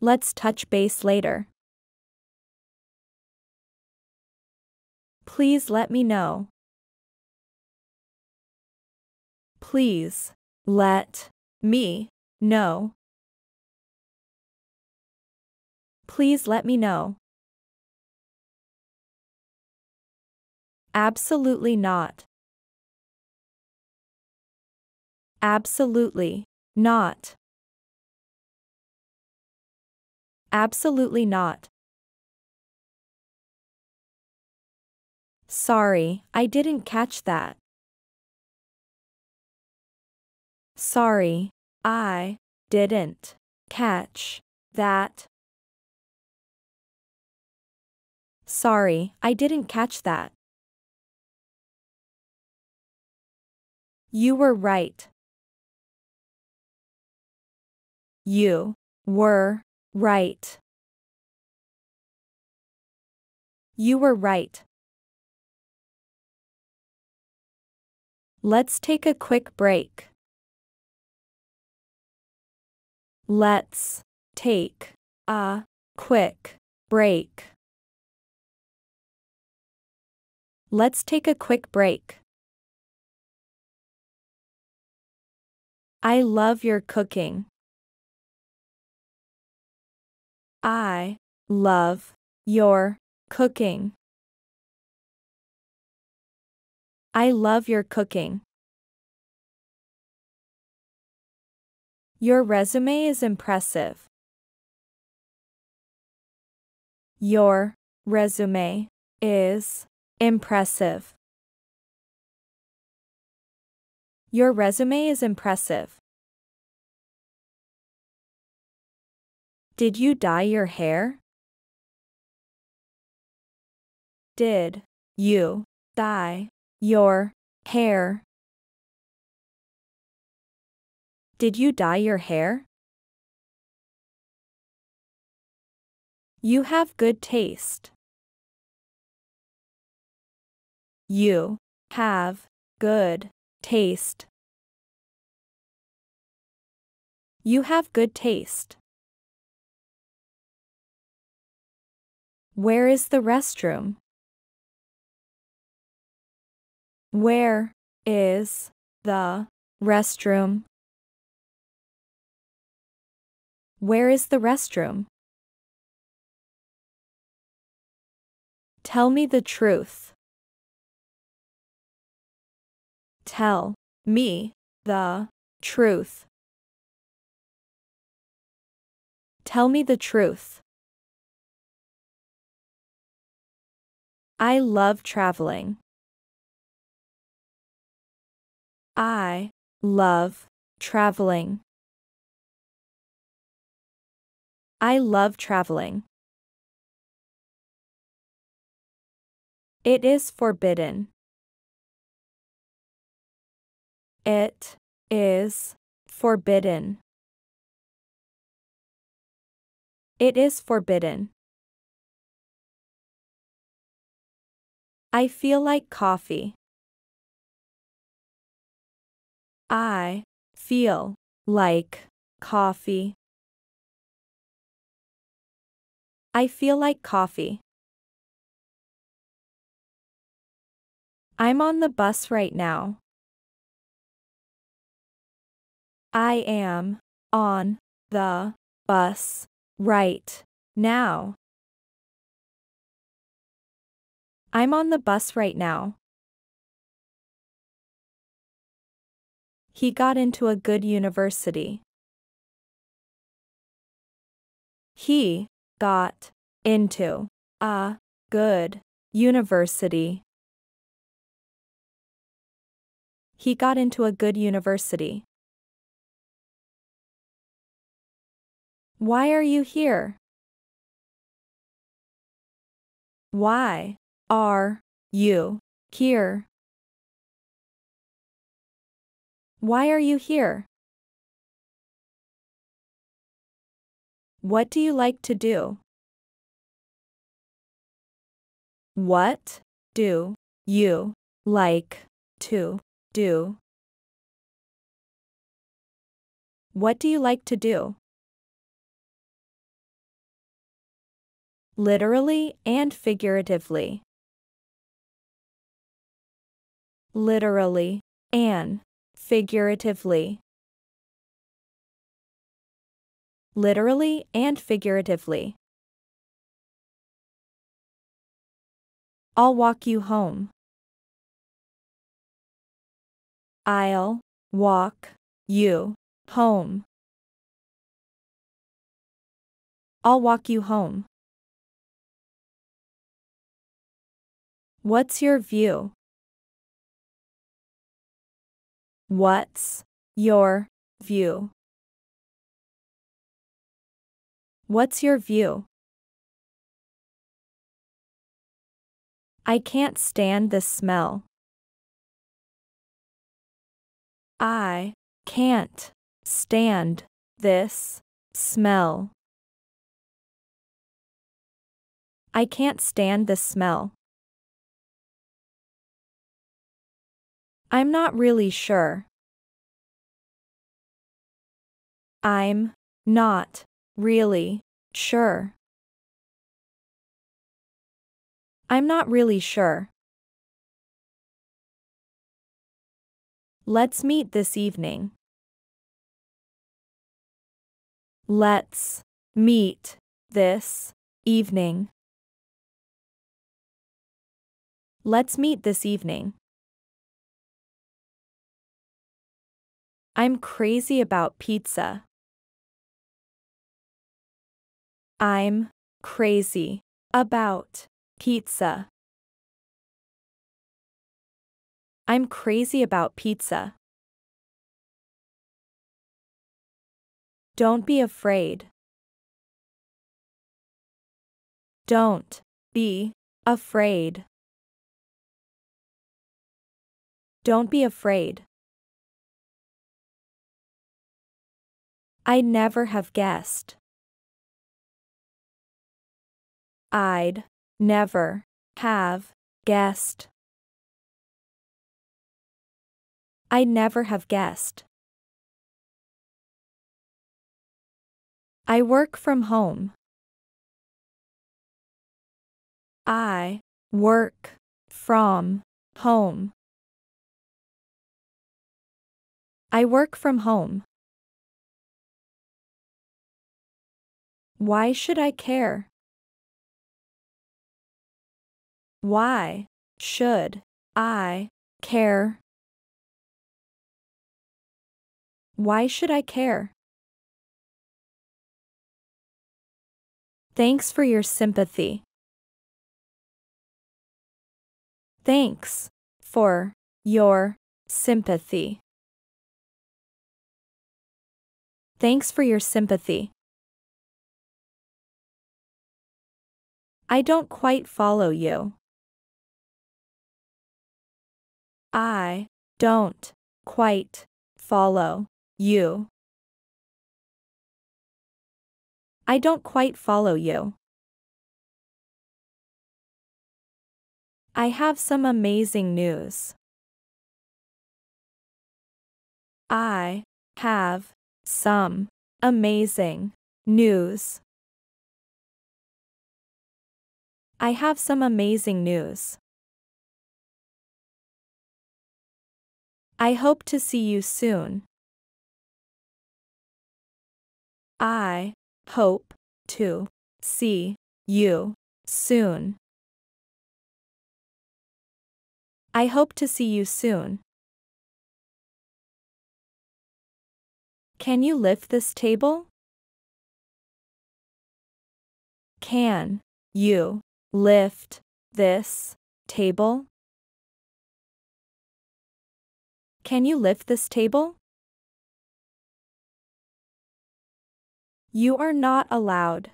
Let's touch base later. Please let me know. Please let me know. Please let me know. Absolutely not. Absolutely not. Absolutely not. Sorry, I didn't catch that. Sorry, I didn't catch that. Sorry, I didn't catch that. You were right. You were right. You were right. Let's take a quick break. Let's take a quick break. Let's take a quick break. I love your cooking. I love your cooking. I love your cooking. Your resume is impressive. Your resume is impressive. Your resume is impressive. Did you dye your hair? Did you dye your hair? Did you dye your hair? You have good taste. You have good taste. You have good taste. Where is the restroom? Where is the restroom? Where is the restroom? Tell me the truth. Tell me the truth. Tell me the truth. I love traveling. I love traveling. I love traveling. It is forbidden. It is forbidden. It is forbidden. I feel like coffee. I feel like coffee. I feel like coffee. I'm on the bus right now. I am on the bus right now. I'm on the bus right now. He got into a good university. He got into a good university. He got into a good university. Why are you here? Why are you here? Why are you here? What do you like to do? What do you like to do? What do you like to do? Literally and figuratively. Literally and figuratively. Literally and figuratively. I'll walk you home. I'll walk you home. I'll walk you home. What's your view? What's your view? What's your view? I can't stand the smell. I can't stand this smell. I can't stand the smell. I'm not really sure. I'm not really sure. I'm not really sure. Let's meet this evening. Let's meet this evening. Let's meet this evening. I'm crazy about pizza. I'm crazy about pizza. I'm crazy about pizza. Don't be afraid. Don't be afraid. Don't be afraid. I never have guessed. I'd never have guessed. I never have guessed. I work from home. I work from home. I work from home. Why should I care? Why should I care? Why should I care? Thanks for your sympathy. Thanks for your sympathy. Thanks for your sympathy. I don't quite follow you. I don't quite follow you. I don't quite follow you. I have some amazing news. I have some amazing news. I have some amazing news. I hope to see you soon. I hope to see you soon. I hope to see you soon. Can you lift this table? Can you lift this table? Can you lift this table? You are not allowed.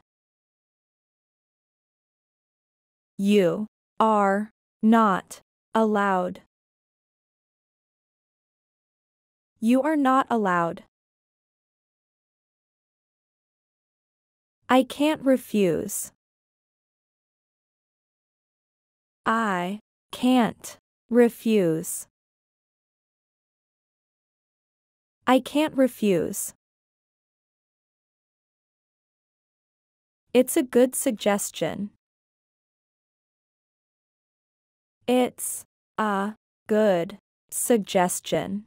You are not allowed. You are not allowed. I can't refuse. I can't refuse. I can't refuse. It's a good suggestion. It's a good suggestion.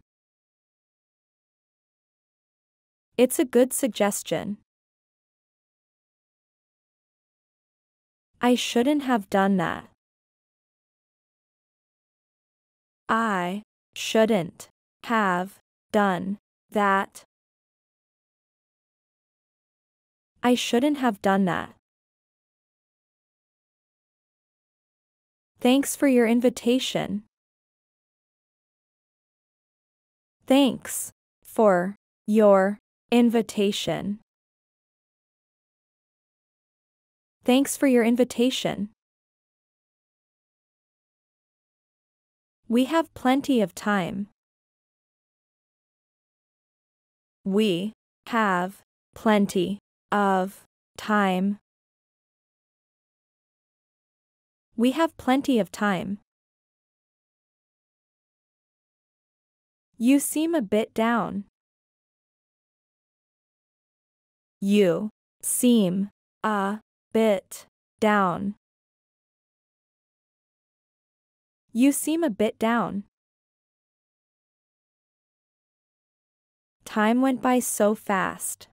It's a good suggestion. I shouldn't have done that. I shouldn't have done that. I shouldn't have done that. Thanks for your invitation. Thanks for your invitation. Thanks for your invitation. We have plenty of time. We have plenty of time. We have plenty of time. You seem a bit down. You seem a bit down. You seem a bit down. Time went by so fast.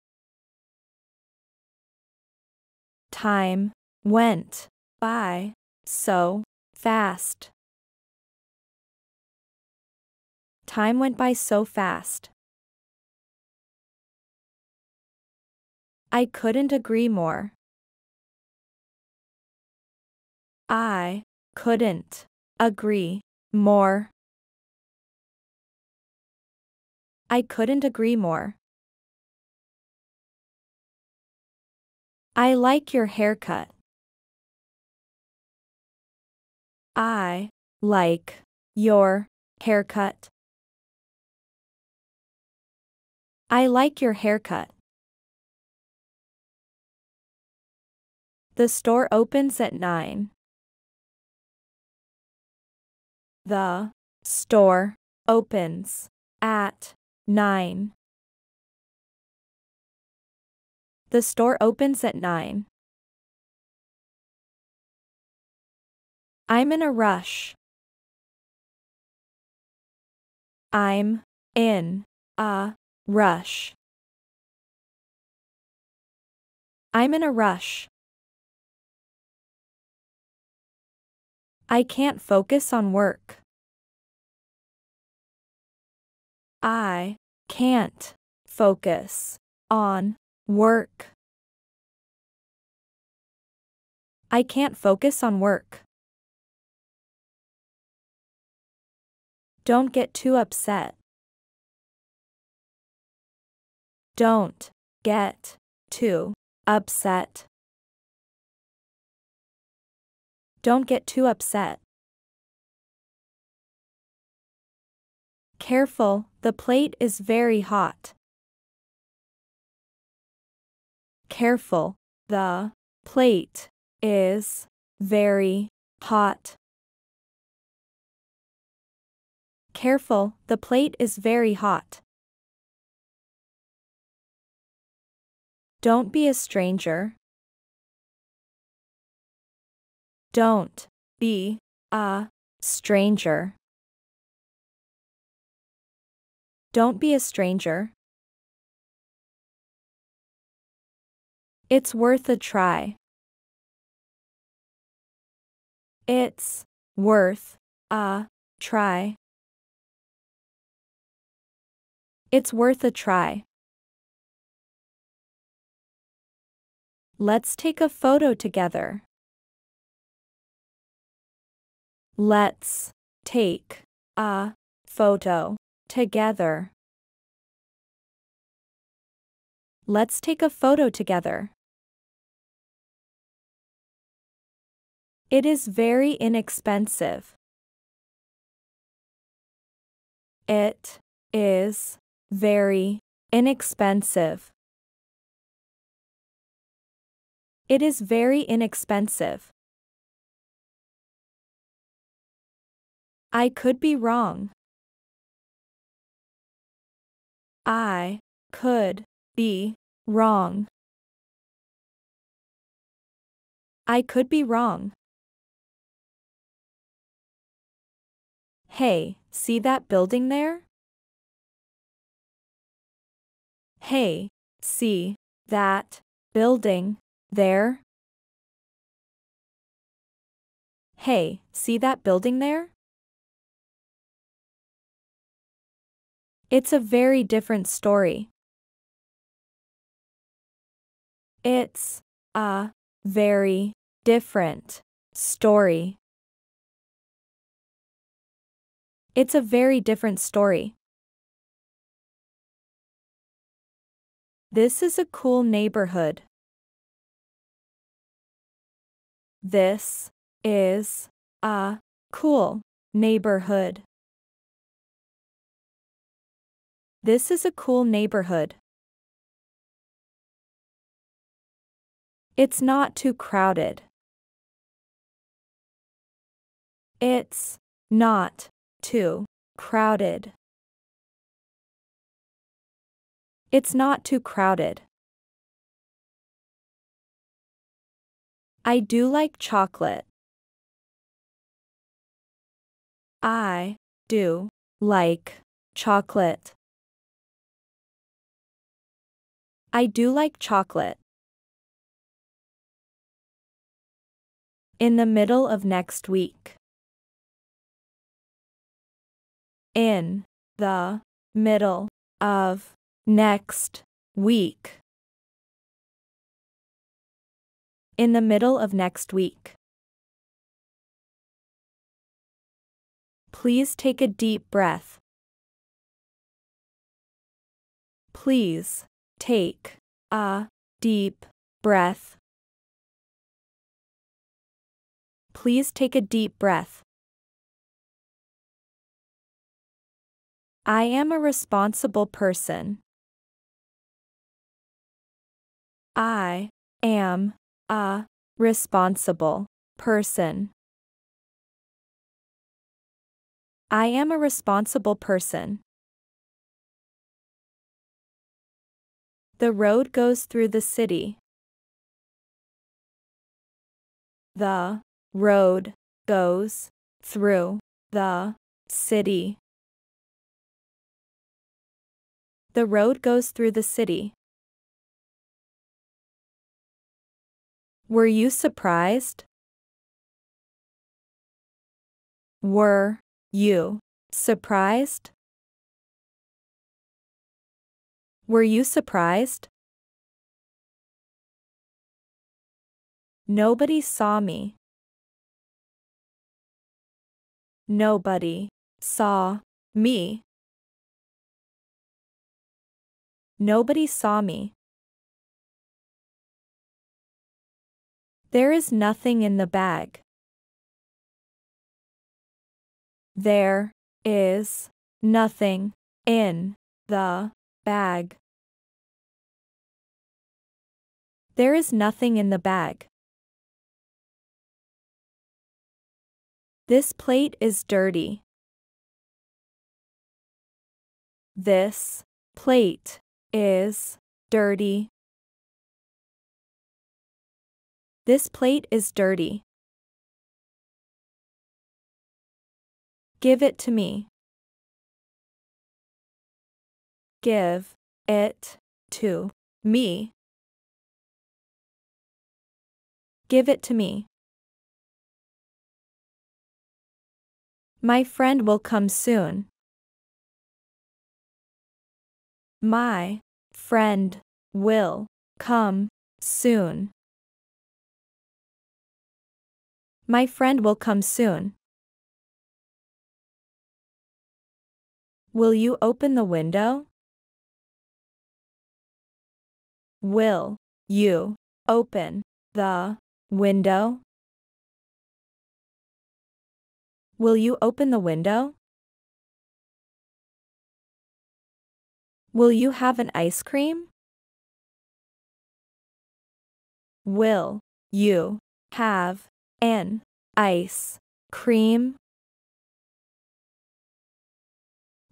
Time went by so fast. Time went by so fast. I couldn't agree more. I couldn't agree more. I couldn't agree more. I like your haircut. I like your haircut. I like your haircut. The store opens at 9. The store opens at 9. The store opens at 9. I'm in a rush. I'm in a rush. I'm in a rush. I can't focus on work. I can't focus on work. I can't focus on work. Don't get too upset. Don't get too upset. Don't get too upset. Careful, the plate is very hot. Careful, the plate is very hot. Careful, the plate is very hot. Don't be a stranger. Don't be a stranger. Don't be a stranger. It's worth a try. It's worth a try. It's worth a try. Let's take a photo together. Let's take a photo together. Let's take a photo together. It is very inexpensive. It is very inexpensive. It is very inexpensive. I could be wrong. I could be wrong. I could be wrong. Hey, see that building there? Hey, see that building there? Hey, see that building there? It's a very different story. It's a very different story. It's a very different story. This is a cool neighborhood. This is a cool neighborhood. This is a cool neighborhood. It's not too crowded. It's not too crowded. It's not too crowded. I do like chocolate. I do like chocolate. I do like chocolate. In the middle of next week. In the middle of next week. In the middle of next week. Please take a deep breath. Please Take a deep breath. Please take a deep breath. I am a responsible person. I am a responsible person. I am a responsible person. The road goes through the city. The road goes through the city. The road goes through the city. Were you surprised? Were you surprised? Were you surprised? Nobody saw me. Nobody saw me. Nobody saw me. There is nothing in the bag. There is nothing in the Bag. There is nothing in the bag. This plate is dirty. This plate is dirty. This plate is dirty. Give it to me. Give it to me. Give it to me. My friend will come soon. My friend will come soon. My friend will come soon. Will you open the window? Will you open the window? Will you open the window? Will you have an ice cream? Will you have an ice cream?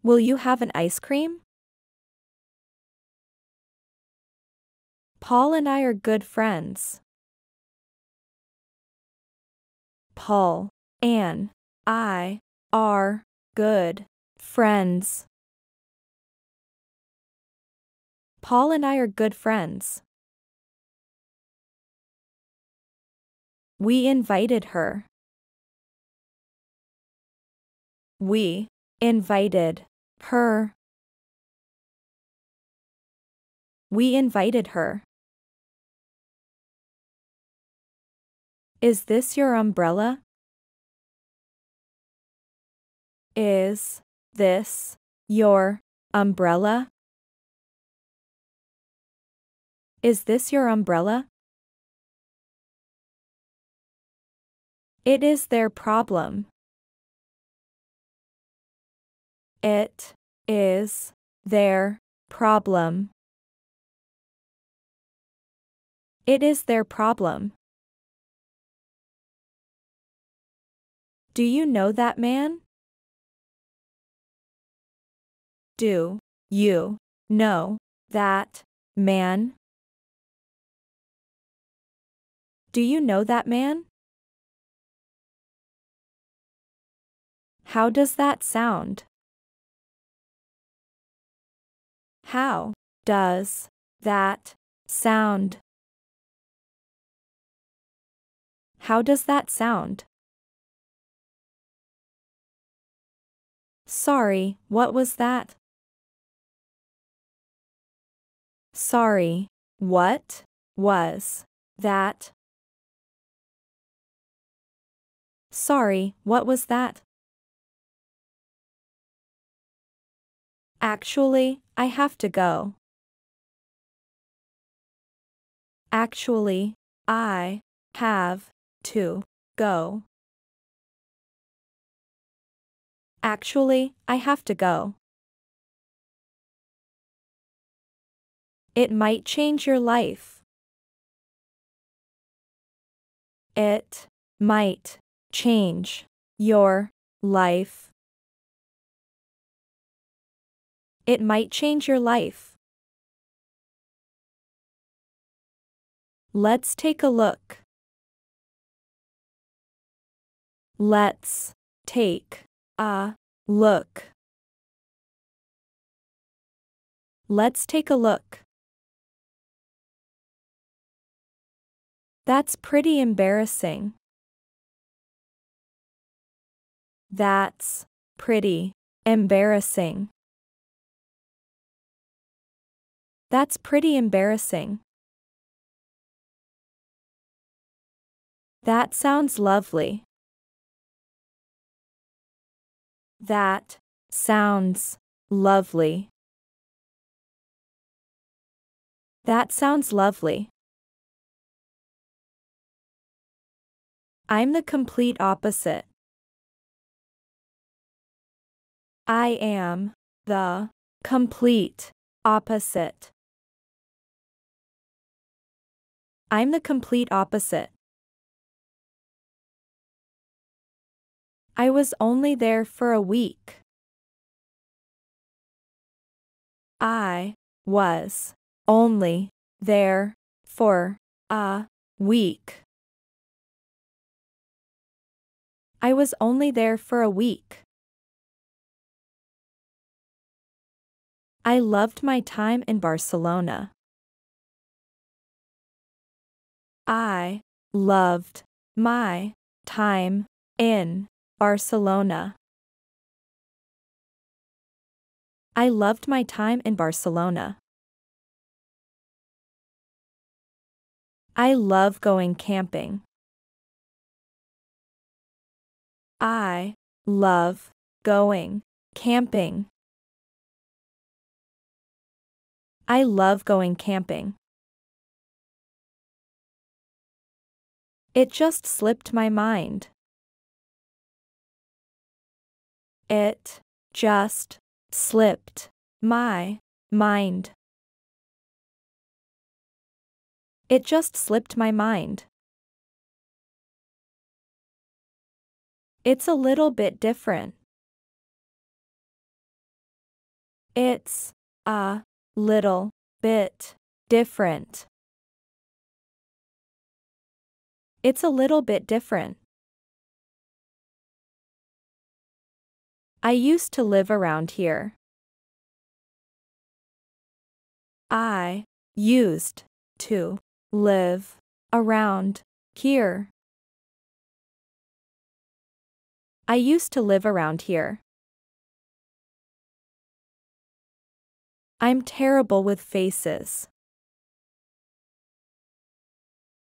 Will you have an ice cream? Paul and I are good friends. Paul and I are good friends. Paul and I are good friends. We invited her. We invited her. We invited her. Is this your umbrella? Is this your umbrella? Is this your umbrella? It is their problem. It is their problem. It is their problem. Do you know that man? Do you know that man? Do you know that man? How does that sound? How does that sound? How does that sound? Sorry, what was that? Sorry, what was that? Sorry, what was that? Actually, I have to go. Actually, I have to go. Actually, I have to go. It might change your life. It might change your life. It might change your life. Let's take a look. Let's take a look. Let's take a look. That's pretty embarrassing. That's pretty embarrassing. That's pretty embarrassing. That sounds lovely. That sounds lovely. That sounds lovely. I'm the complete opposite. I am the complete opposite. I'm the complete opposite. I was only there for a week. I was only there for a week. I was only there for a week. I loved my time in Barcelona. I loved my time in Barcelona. I loved my time in Barcelona. I love going camping. I love going camping. I love going camping. It just slipped my mind. It just slipped my mind. It just slipped my mind. It's a little bit different. It's a little bit different. It's a little bit different. I used to live around here. I used to live around here. I used to live around here. I'm terrible with faces.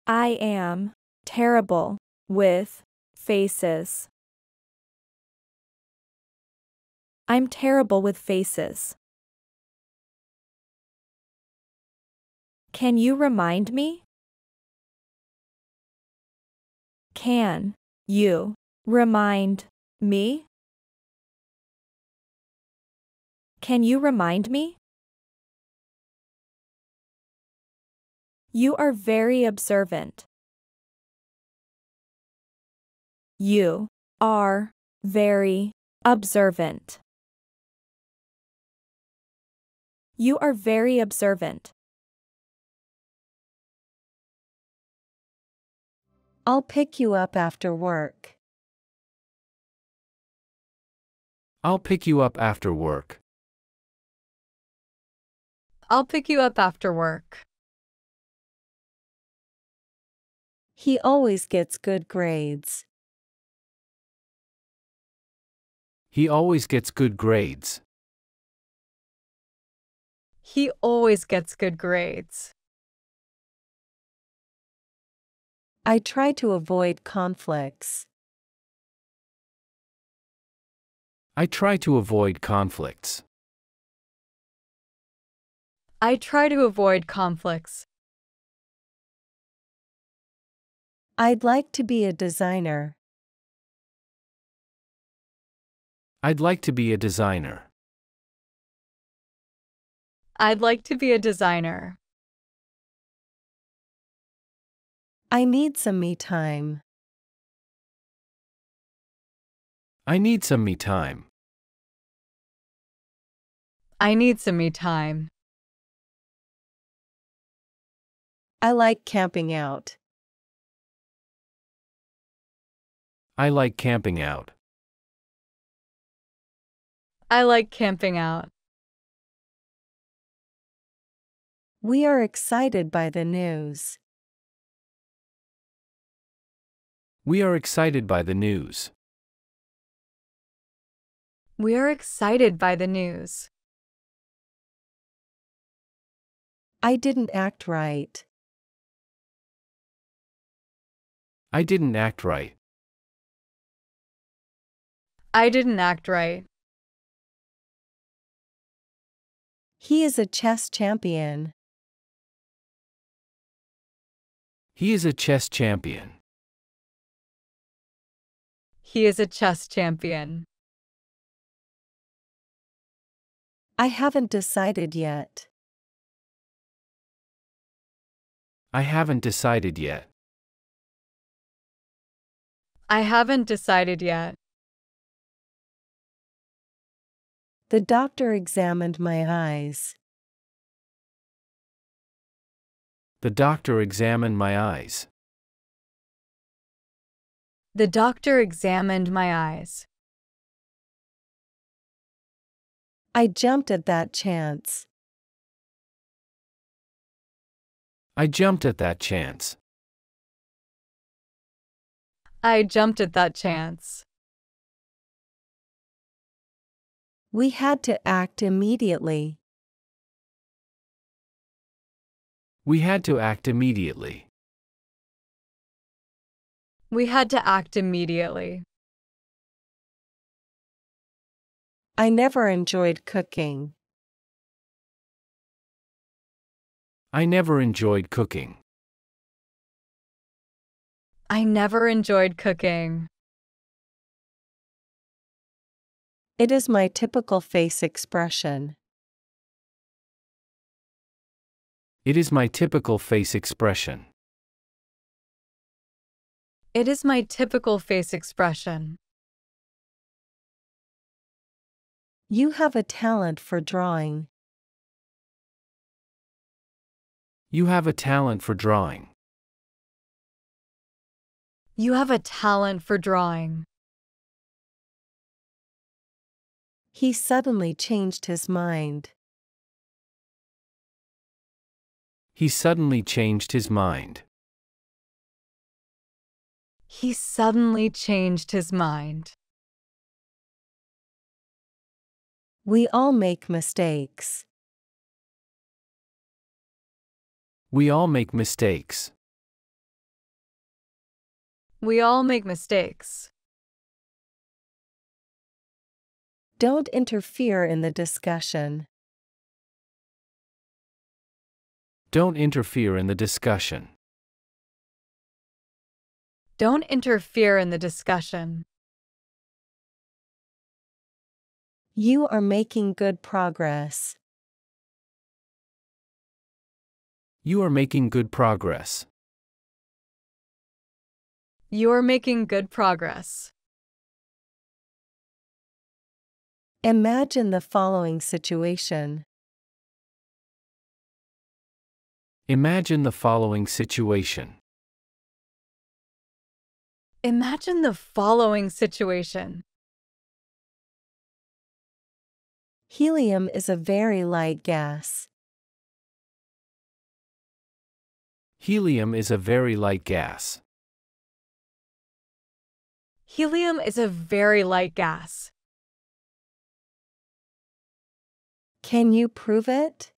I am terrible with faces. I'm terrible with faces. Can you remind me? Can you remind me? Can you remind me? You are very observant. You are very observant. You are very observant. I'll pick you up after work. I'll pick you up after work. I'll pick you up after work. He always gets good grades. He always gets good grades. He always gets good grades. I try to avoid conflicts. I try to avoid conflicts. I try to avoid conflicts. I'd like to be a designer. I'd like to be a designer. I'd like to be a designer. I need some me time. I need some me time. I need some me time. I like camping out. I like camping out. I like camping out. We are excited by the news. We are excited by the news. We are excited by the news. I didn't act right. I didn't act right. I didn't act right. He is a chess champion. He is a chess champion. He is a chess champion. I haven't decided yet. I haven't decided yet. I haven't decided yet. The doctor examined my eyes. The doctor examined my eyes. The doctor examined my eyes. I jumped at that chance. I jumped at that chance. I jumped at that chance. We had to act immediately. We had to act immediately. We had to act immediately. I never enjoyed cooking. I never enjoyed cooking. I never enjoyed cooking. It is my typical face expression. It is my typical face expression. It is my typical face expression. You have a talent for drawing. You have a talent for drawing. You have a talent for drawing. He suddenly changed his mind. He suddenly changed his mind. He suddenly changed his mind. We all make mistakes. We all make mistakes. We all make mistakes. Don't interfere in the discussion. Don't interfere in the discussion. Don't interfere in the discussion. You are making good progress. You are making good progress. You're making good progress. Imagine the following situation. Imagine the following situation. Imagine the following situation. Helium is a very light gas. Helium is a very light gas. Helium is a very light gas. Can you prove it?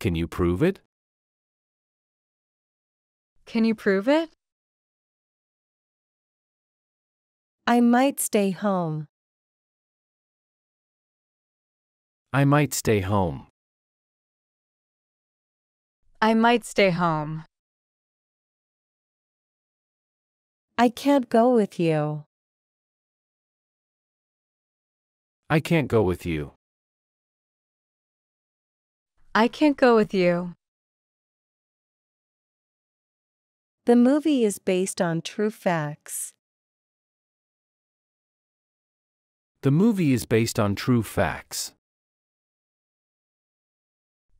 Can you prove it? Can you prove it? I might stay home. I might stay home. I might stay home. I can't go with you. I can't go with you. I can't go with you. The movie is based on true facts. The movie is based on true facts.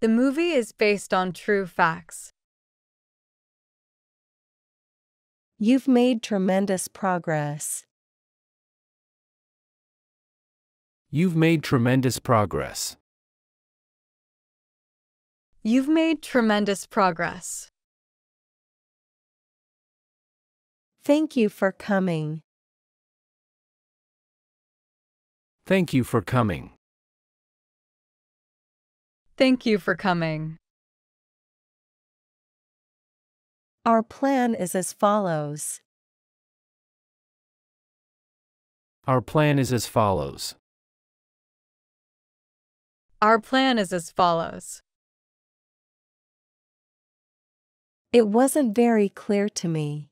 The movie is based on true facts. You've made tremendous progress. You've made tremendous progress. You've made tremendous progress. Thank you for coming. Thank you for coming. Thank you for coming. Our plan is as follows. Our plan is as follows. Our plan is as follows. It wasn't very clear to me.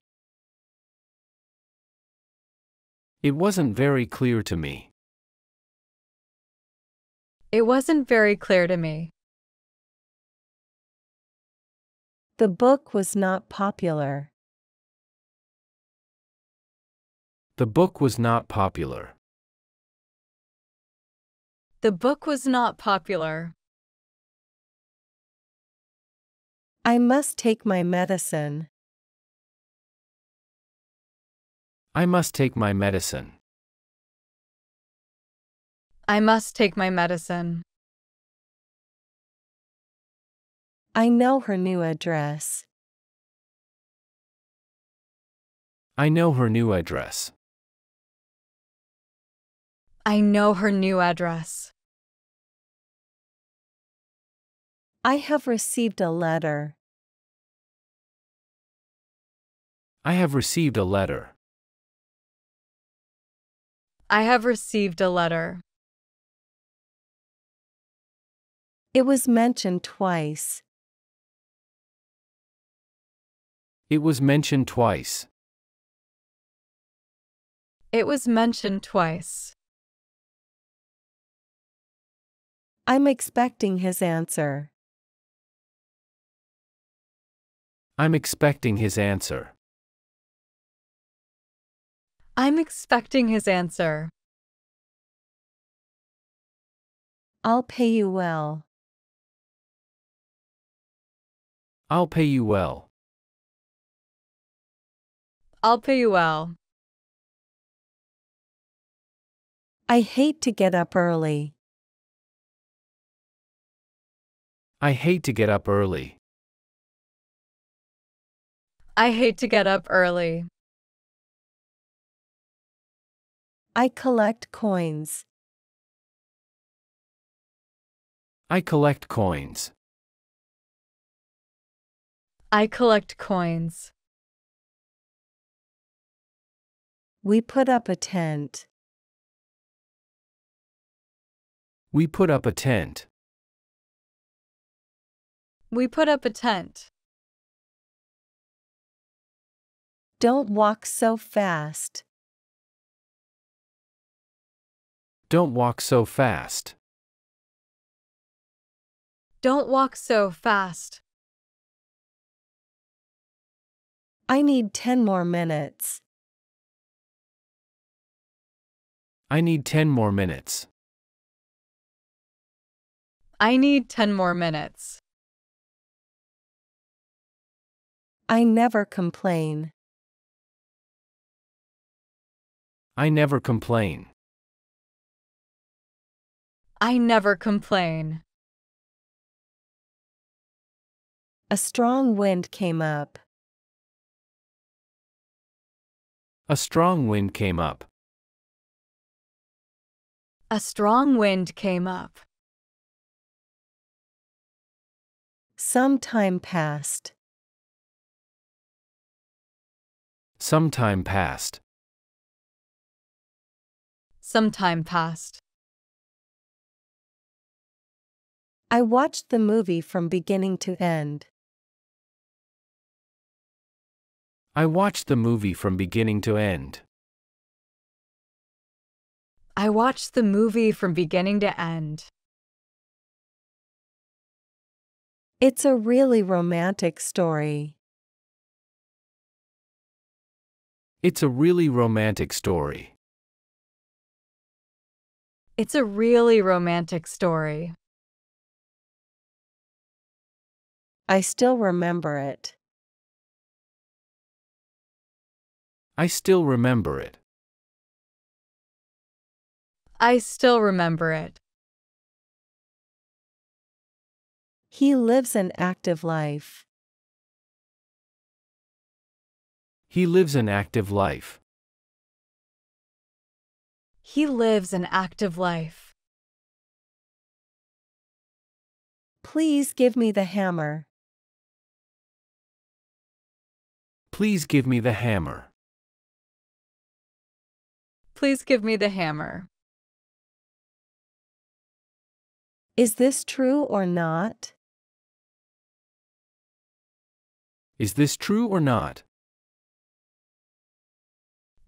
It wasn't very clear to me. It wasn't very clear to me. The book was not popular. The book was not popular. The book was not popular. I must take my medicine. I must take my medicine. I must take my medicine. I know her new address. I know her new address. I know her new address. I have received a letter. I have received a letter. I have received a letter. It was mentioned twice. It was mentioned twice. It was mentioned twice. I'm expecting his answer. I'm expecting his answer. I'm expecting his answer. I'll pay you well. I'll pay you well. I'll pay you well. I hate to get up early. I hate to get up early. I hate to get up early. I collect coins. I collect coins. I collect coins. We put up a tent. We put up a tent. We put up a tent. Don't walk so fast. Don't walk so fast. Don't walk so fast. I need 10 more minutes. I need 10 more minutes. I need 10 more minutes. I never complain. I never complain. I never complain. A strong wind came up. A strong wind came up. A strong wind came up. Some time passed. Some time passed. Some time passed. I watched the movie from beginning to end. I watched the movie from beginning to end. I watched the movie from beginning to end. It's a really romantic story. It's a really romantic story. It's a really romantic story. I still remember it. I still remember it. I still remember it. He lives an active life. He lives an active life. He lives an active life. Please give me the hammer. Please give me the hammer. Please give me the hammer. Is this true or not? Is this true or not?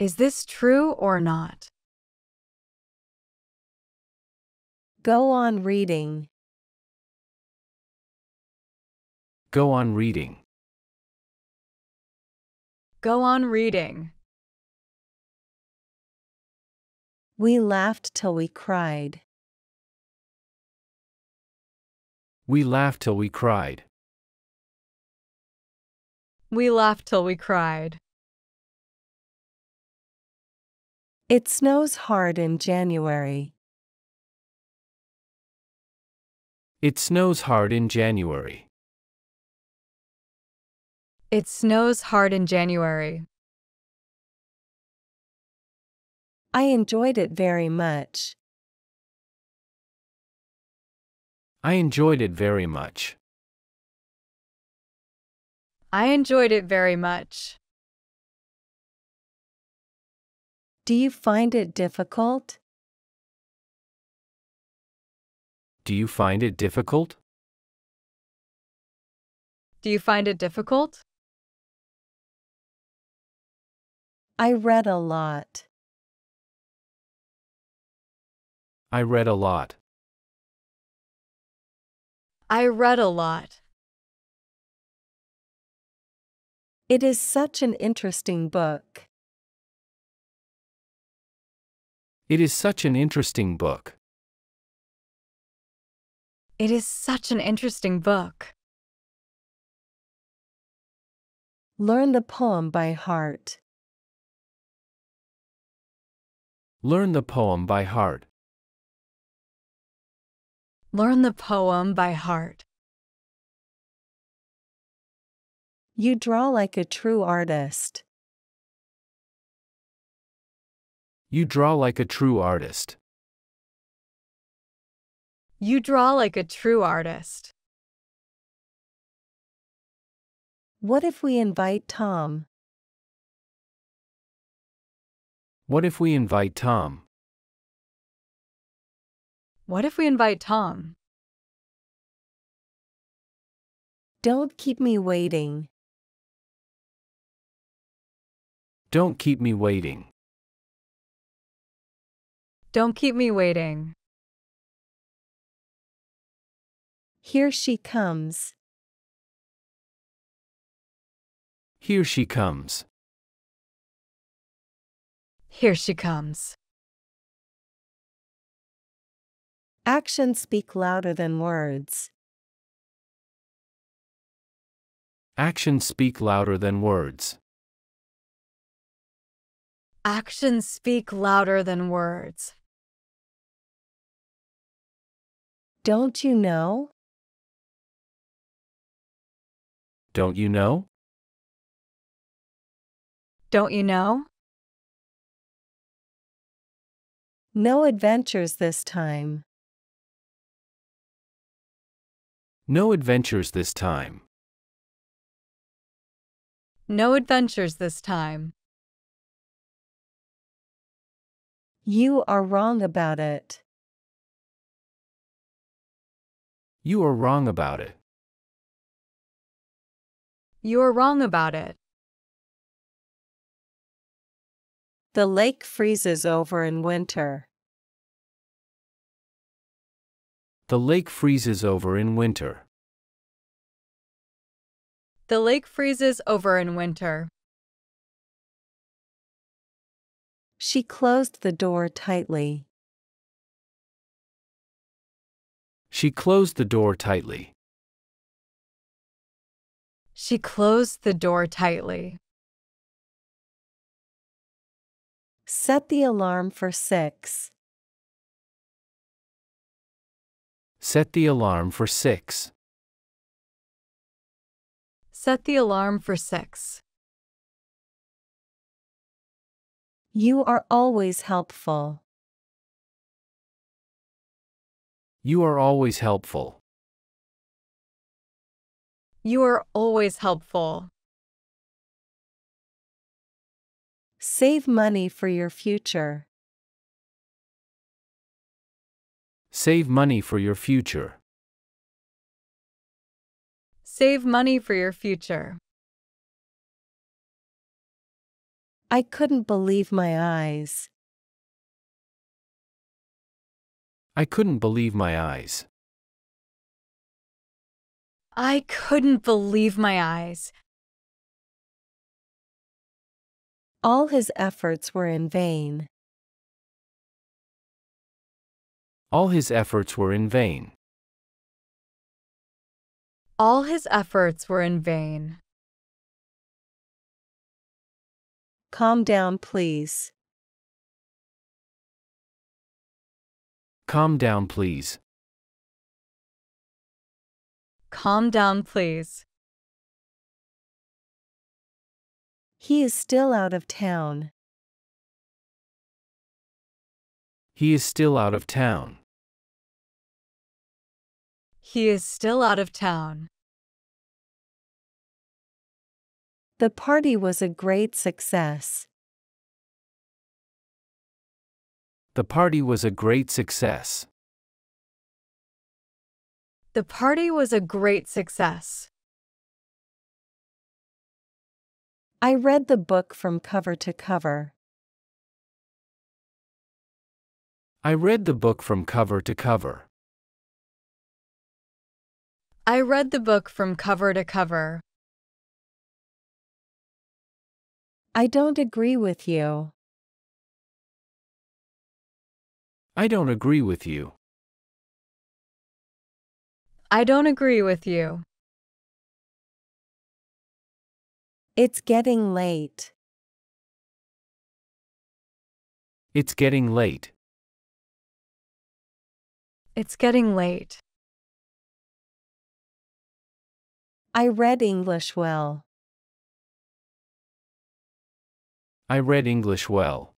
Is this true or not? Go on reading. Go on reading. Go on reading. We laughed till we cried. We laughed till we cried. We laughed till we cried. It snows hard in January. It snows hard in January. It snows hard in January. I enjoyed it very much. I enjoyed it very much. I enjoyed it very much. Do you find it difficult? Do you find it difficult? Do you find it difficult? I read a lot. I read a lot. I read a lot. It is such an interesting book. It is such an interesting book. It is such an interesting book. Learn the poem by heart. Learn the poem by heart. Learn the poem by heart. You draw like a true artist. You draw like a true artist. You draw like a true artist. What if we invite Tom? What if we invite Tom? What if we invite Tom? Don't keep me waiting. Don't keep me waiting. Don't keep me waiting. Here she comes. Here she comes. Here she comes. Actions speak louder than words. Actions speak louder than words. Actions speak louder than words. Don't you know? Don't you know? Don't you know? No adventures this time. No adventures this time. No adventures this time. You are wrong about it. You are wrong about it. You are wrong about it. The lake freezes over in winter. The lake freezes over in winter. The lake freezes over in winter. She closed the door tightly. She closed the door tightly. She closed the door tightly. Set the alarm for six. Set the alarm for 6. Set the alarm for six. You are always helpful. You are always helpful. You are always helpful. Save money for your future. Save money for your future. Save money for your future. I couldn't believe my eyes. I couldn't believe my eyes. I couldn't believe my eyes. All his efforts were in vain. All his efforts were in vain. All his efforts were in vain. Calm down, please. Calm down, please. Calm down, please. He is still out of town. He is still out of town. He is still out of town. The party was a great success. The party was a great success. The party was a great success. I read the book from cover to cover. I read the book from cover to cover. I read the book from cover to cover. I don't agree with you. I don't agree with you. I don't agree with you. It's getting late. It's getting late. It's getting late. I read English well. I read English well.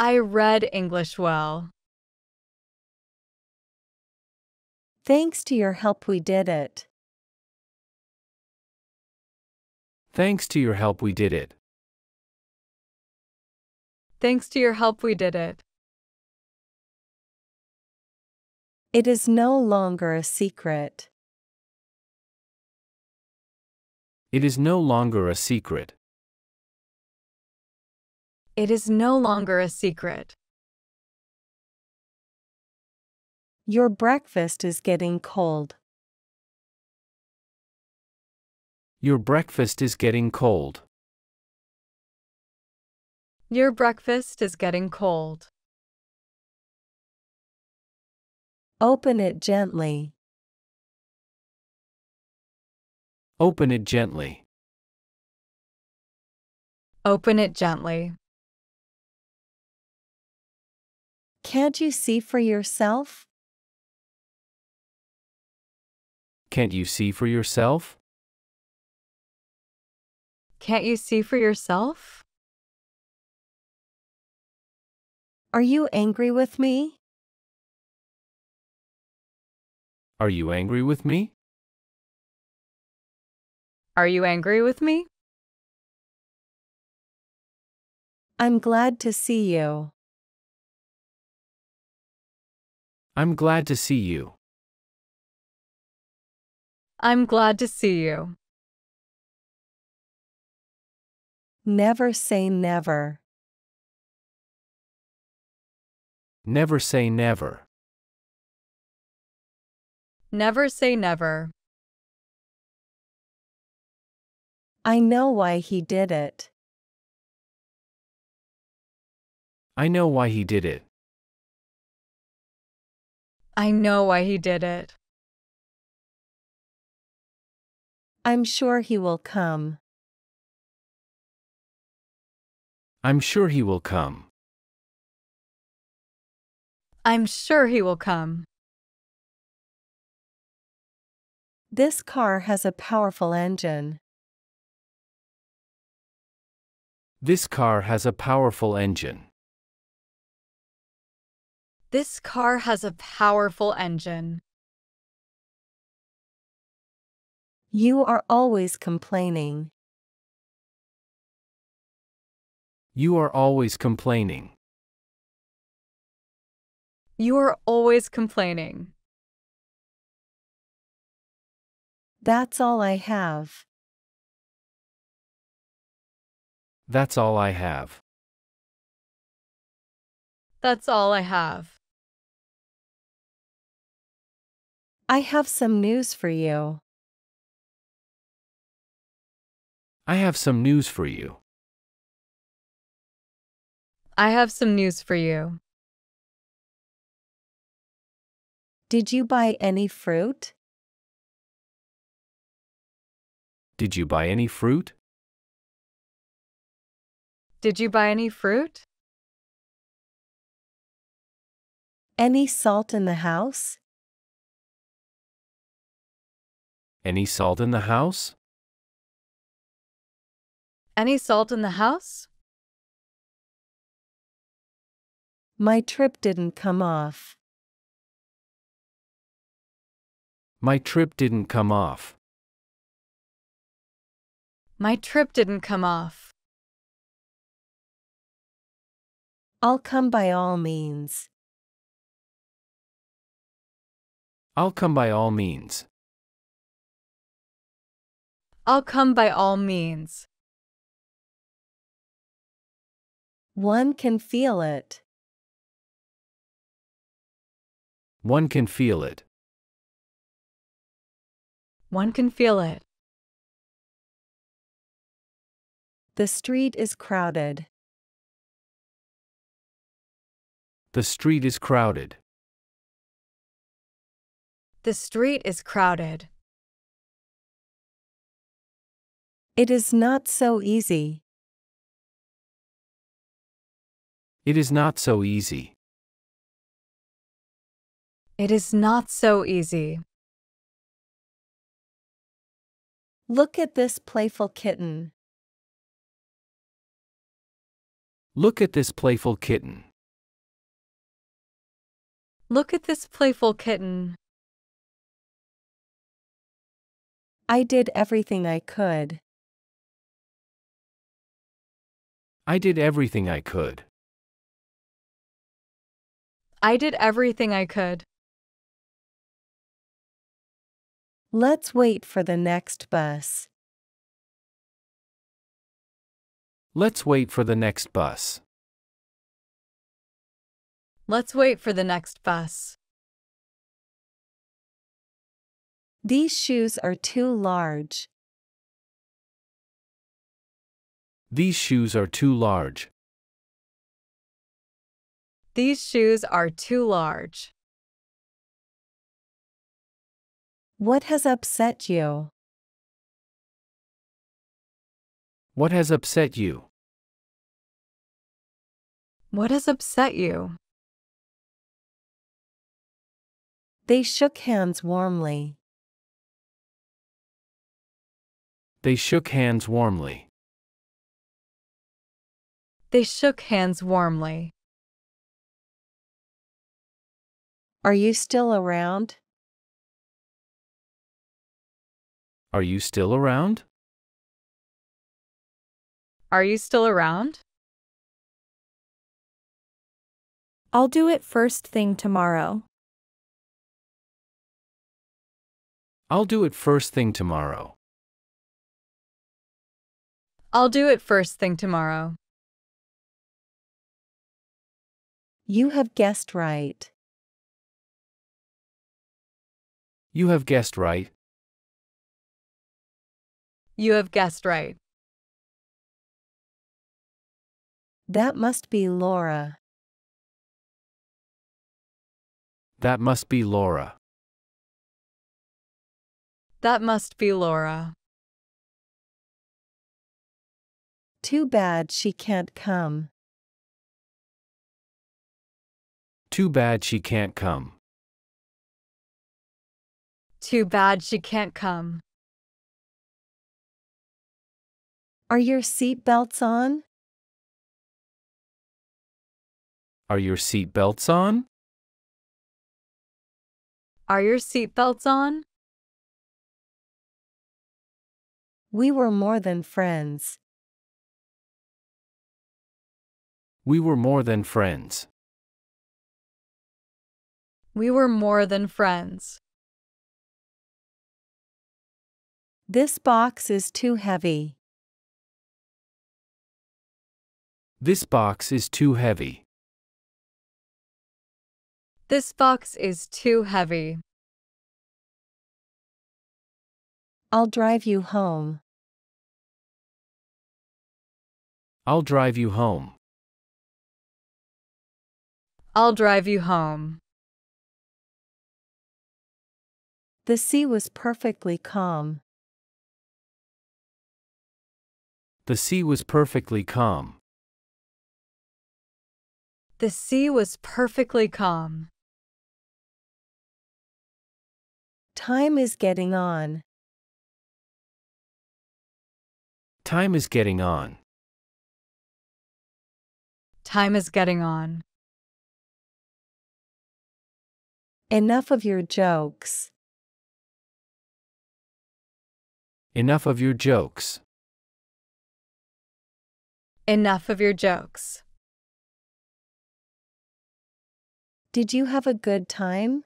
I read English well. Thanks to your help, we did it. Thanks to your help, we did it. Thanks to your help, we did it. It is no longer a secret. It is no longer a secret. It is no longer a secret. Your breakfast is getting cold. Your breakfast is getting cold. Your breakfast is getting cold. Open it gently. Open it gently. Open it gently. Can't you see for yourself? Can't you see for yourself? Can't you see for yourself? Are you angry with me? Are you angry with me? Are you angry with me? I'm glad to see you. I'm glad to see you. I'm glad to see you. Never say never. Never say never. Never say never. I know why he did it. I know why he did it. I know why he did it. I'm sure he will come. I'm sure he will come. I'm sure he will come. This car has a powerful engine. This car has a powerful engine. This car has a powerful engine. You are always complaining. You are always complaining. You are always complaining. That's all I have. That's all I have. That's all I have. I have some news for you. I have some news for you. I have some news for you. Did you buy any fruit? Did you buy any fruit? Did you buy any fruit? Any salt in the house? Any salt in the house? Any salt in the house? My trip didn't come off. My trip didn't come off. My trip didn't come off. I'll come by all means. I'll come by all means. I'll come by all means. One can feel it. One can feel it. One can feel it. The street is crowded. The street is crowded. The street is crowded. It is not so easy. It is not so easy. It is not so easy. Look at this playful kitten. Look at this playful kitten. Look at this playful kitten. I did everything I could. I did everything I could. I did everything I could. Let's wait for the next bus. Let's wait for the next bus. Let's wait for the next bus. These shoes are too large. These shoes are too large. These shoes are too large. What has upset you? What has upset you? What has upset you? They shook hands warmly. They shook hands warmly. They shook hands warmly. Are you still around? Are you still around? Are you still around? I'll do it first thing tomorrow. I'll do it first thing tomorrow. I'll do it first thing tomorrow. You have guessed right. You have guessed right. You have guessed right. That must be Laura. That must be Laura. That must be Laura. Too bad she can't come. Too bad she can't come. Too bad she can't come. Are your seat belts on? Are your seat belts on? Are your seatbelts on? We were more than friends. We were more than friends. We were more than friends. This box is too heavy. This box is too heavy. This box is too heavy. I'll drive you home. I'll drive you home. I'll drive you home. The sea was perfectly calm. The sea was perfectly calm. The sea was perfectly calm. Time is getting on. Time is getting on. Time is getting on. Enough of your jokes. Enough of your jokes. Enough of your jokes. Did you have a good time?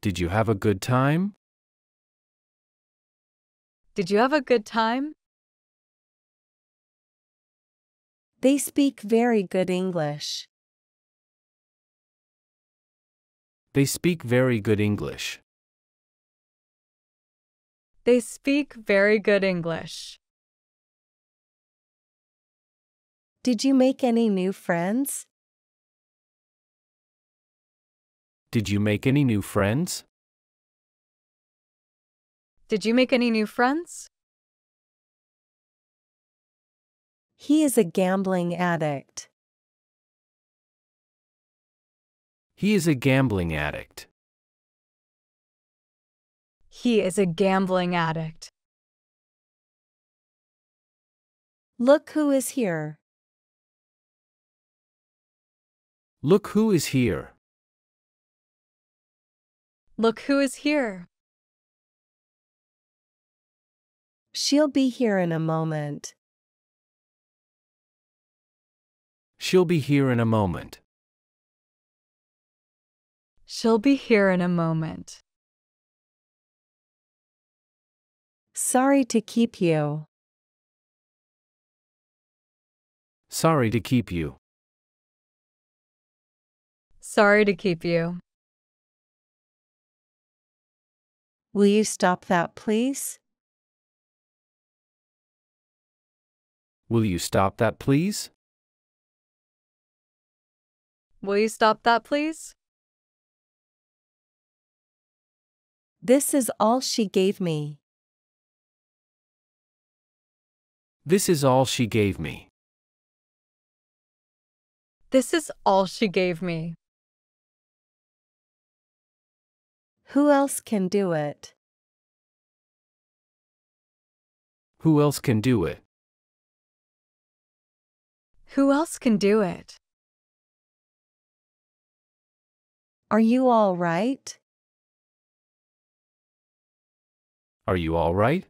Did you have a good time? Did you have a good time? They speak very good English. They speak very good English. They speak very good English. Did you make any new friends? Did you make any new friends? Did you make any new friends? He is a gambling addict. He is a gambling addict. He is a gambling addict. Look who is here. Look who is here. Look who is here. She'll be here in a moment. She'll be here in a moment. She'll be here in a moment. Sorry to keep you. Sorry to keep you. Sorry to keep you. Will you stop that, please? Will you stop that, please? Will you stop that, please? This is all she gave me. This is all she gave me. This is all she gave me. Who else can do it? Who else can do it? Who else can do it? Are you all right? Are you all right?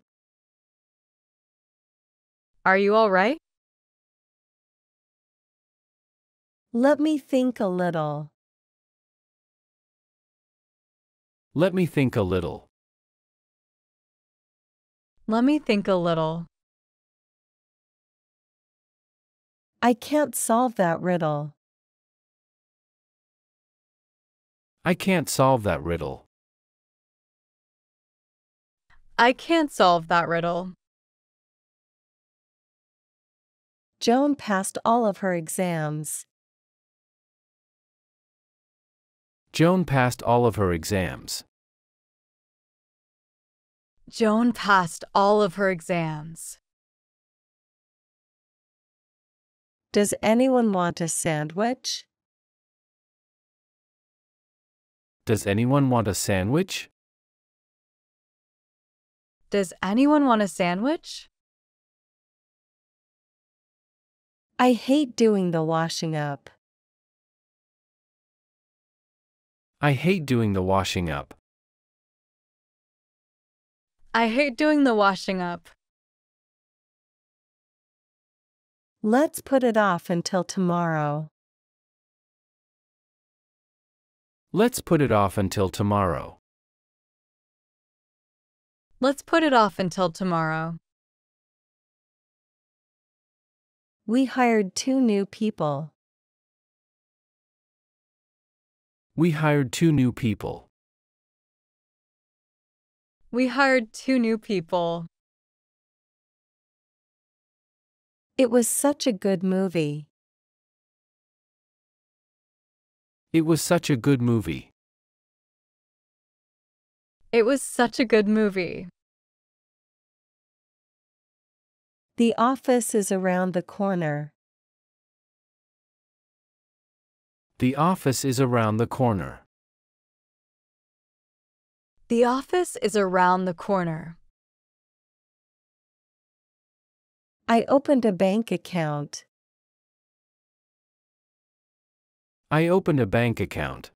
Are you all right? Let me think a little. Let me think a little. Let me think a little. I can't solve that riddle. I can't solve that riddle. I can't solve that riddle. Joan passed all of her exams. Joan passed all of her exams. Joan passed all of her exams. Does anyone want a sandwich? Does anyone want a sandwich? Does anyone want a sandwich? I hate doing the washing up. I hate doing the washing up. I hate doing the washing up. Let's put it off until tomorrow. Let's put it off until tomorrow. Let's put it off until tomorrow. We hired two new people. We hired two new people. We hired two new people. It was such a good movie. It was such a good movie. It was such a good movie. The office is around the corner. The office is around the corner. The office is around the corner. I opened a bank account. I opened a bank account.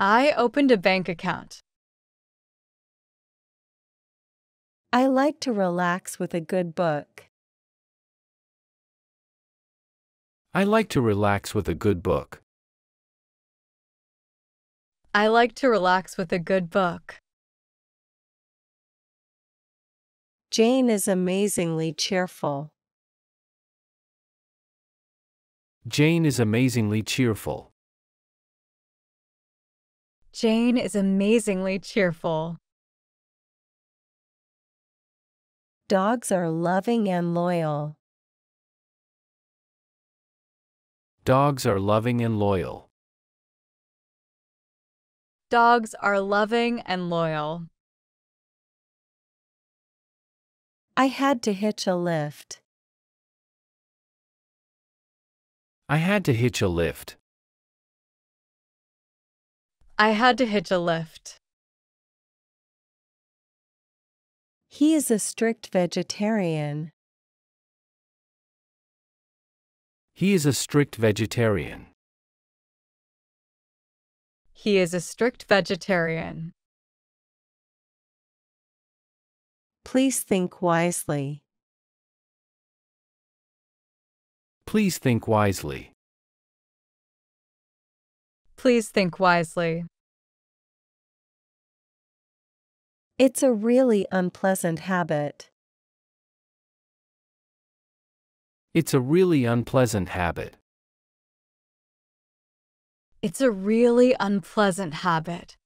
I opened a bank account. I like to relax with a good book. I like to relax with a good book. I like to relax with a good book. Jane is amazingly cheerful. Jane is amazingly cheerful. Jane is amazingly cheerful. Dogs are loving and loyal. Dogs are loving and loyal. Dogs are loving and loyal. I had to hitch a lift. I had to hitch a lift. I had to hitch a lift. He is a strict vegetarian. He is a strict vegetarian. He is a strict vegetarian. Please think wisely. Please think wisely. Please think wisely. It's a really unpleasant habit. It's a really unpleasant habit. It's a really unpleasant habit.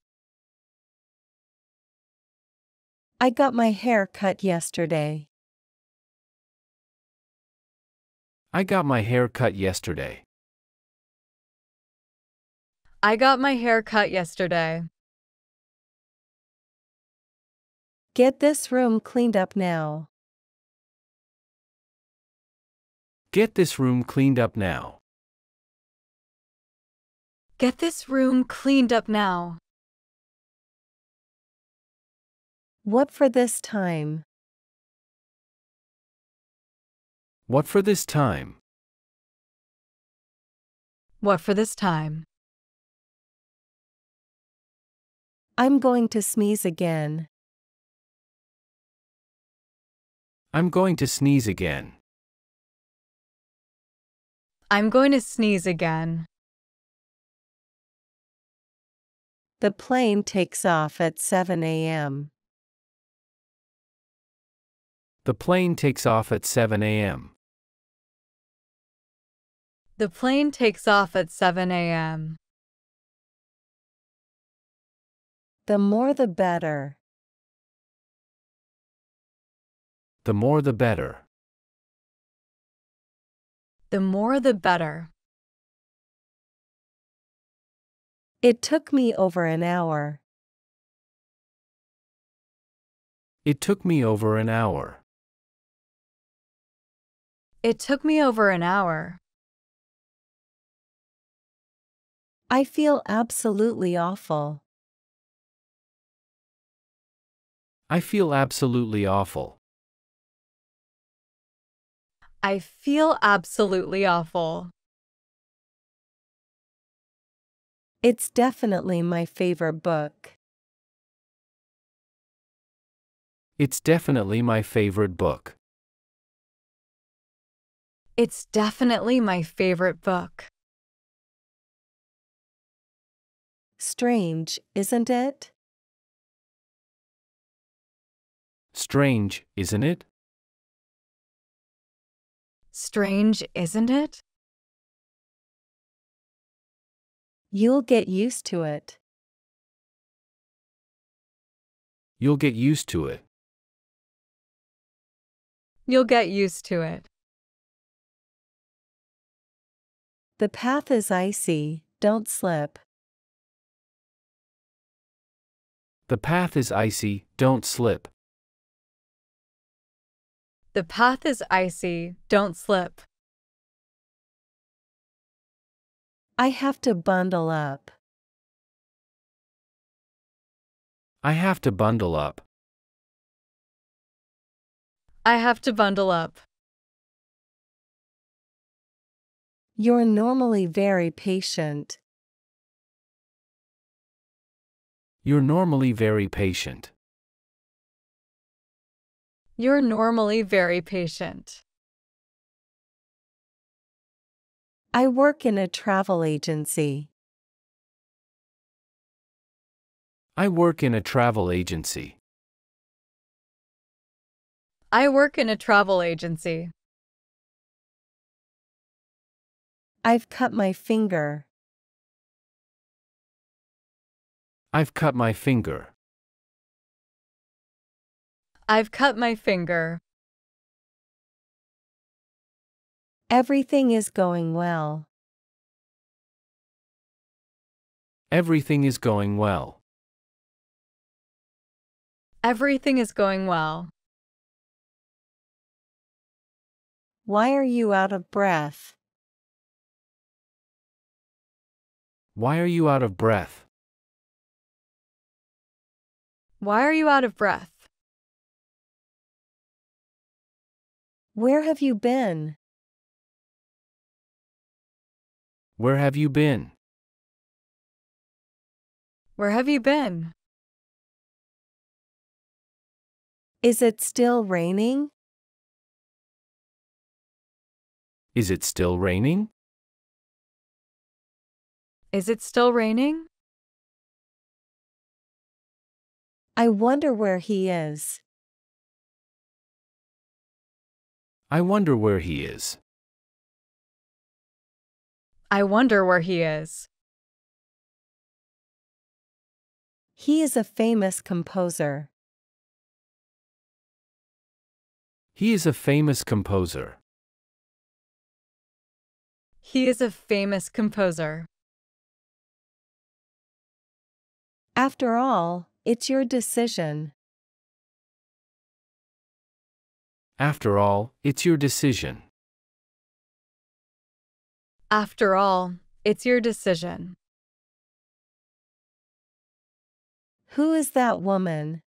I got my hair cut yesterday. I got my hair cut yesterday. I got my hair cut yesterday. Get this room cleaned up now. Get this room cleaned up now. Get this room cleaned up now. What for this time? What for this time? What for this time? I'm going to sneeze again. I'm going to sneeze again. I'm going to sneeze again. The plane takes off at 7 a.m. The plane takes off at 7 a.m. The plane takes off at 7 a.m. The more the better. The more the better. The more the better. It took me over an hour. It took me over an hour. It took me over an hour. I feel absolutely awful. I feel absolutely awful. I feel absolutely awful. It's definitely my favorite book. It's definitely my favorite book. It's definitely my favorite book. Strange, isn't it? Strange, isn't it? Strange, isn't it? You'll get used to it. You'll get used to it. You'll get used to it. The path is icy, don't slip. The path is icy, don't slip. The path is icy, don't slip. I have to bundle up. I have to bundle up. I have to bundle up. You're normally very patient. You're normally very patient. You're normally very patient. I work in a travel agency. I work in a travel agency. I work in a travel agency. I've cut my finger. I've cut my finger. I've cut my finger. Everything is going well. Everything is going well. Everything is going well. Why are you out of breath? Why are you out of breath? Why are you out of breath? Where have you been? Where have you been? Where have you been? Is it still raining? Is it still raining? Is it still raining? I wonder where he is. I wonder where he is. I wonder where he is. He is a famous composer. He is a famous composer. He is a famous composer. After all, it's your decision. After all, it's your decision. After all, it's your decision. Who is that woman?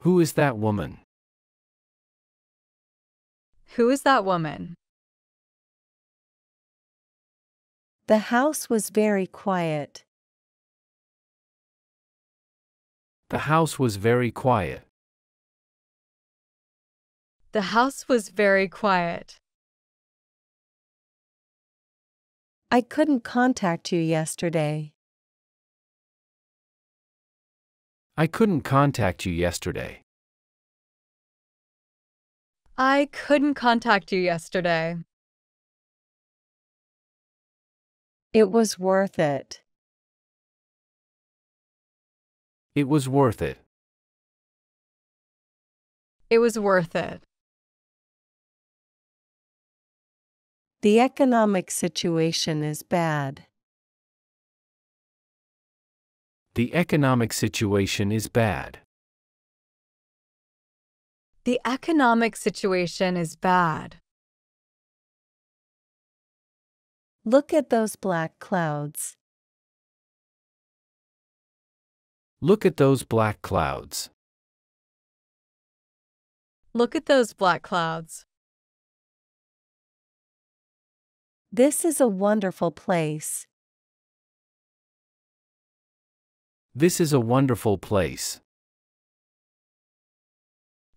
Who is that woman? Who is that woman? The house was very quiet. The house was very quiet. The house was very quiet. I couldn't contact you yesterday. I couldn't contact you yesterday. I couldn't contact you yesterday. It was worth it. It was worth it. It was worth it. The economic situation is bad. The economic situation is bad. The economic situation is bad. Look at those black clouds. Look at those black clouds. Look at those black clouds. This is a wonderful place. This is a wonderful place.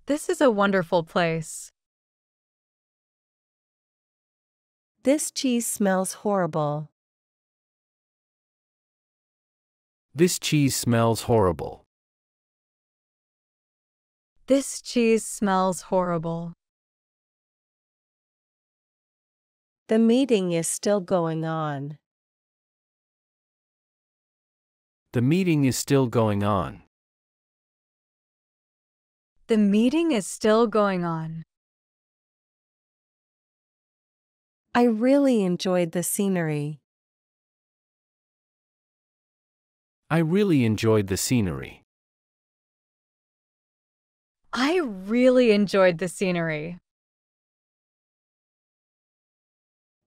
This is a wonderful place. This cheese smells horrible. This cheese smells horrible. This cheese smells horrible. The meeting is still going on. The meeting is still going on. The meeting is still going on. I really enjoyed the scenery. I really enjoyed the scenery. I really enjoyed the scenery.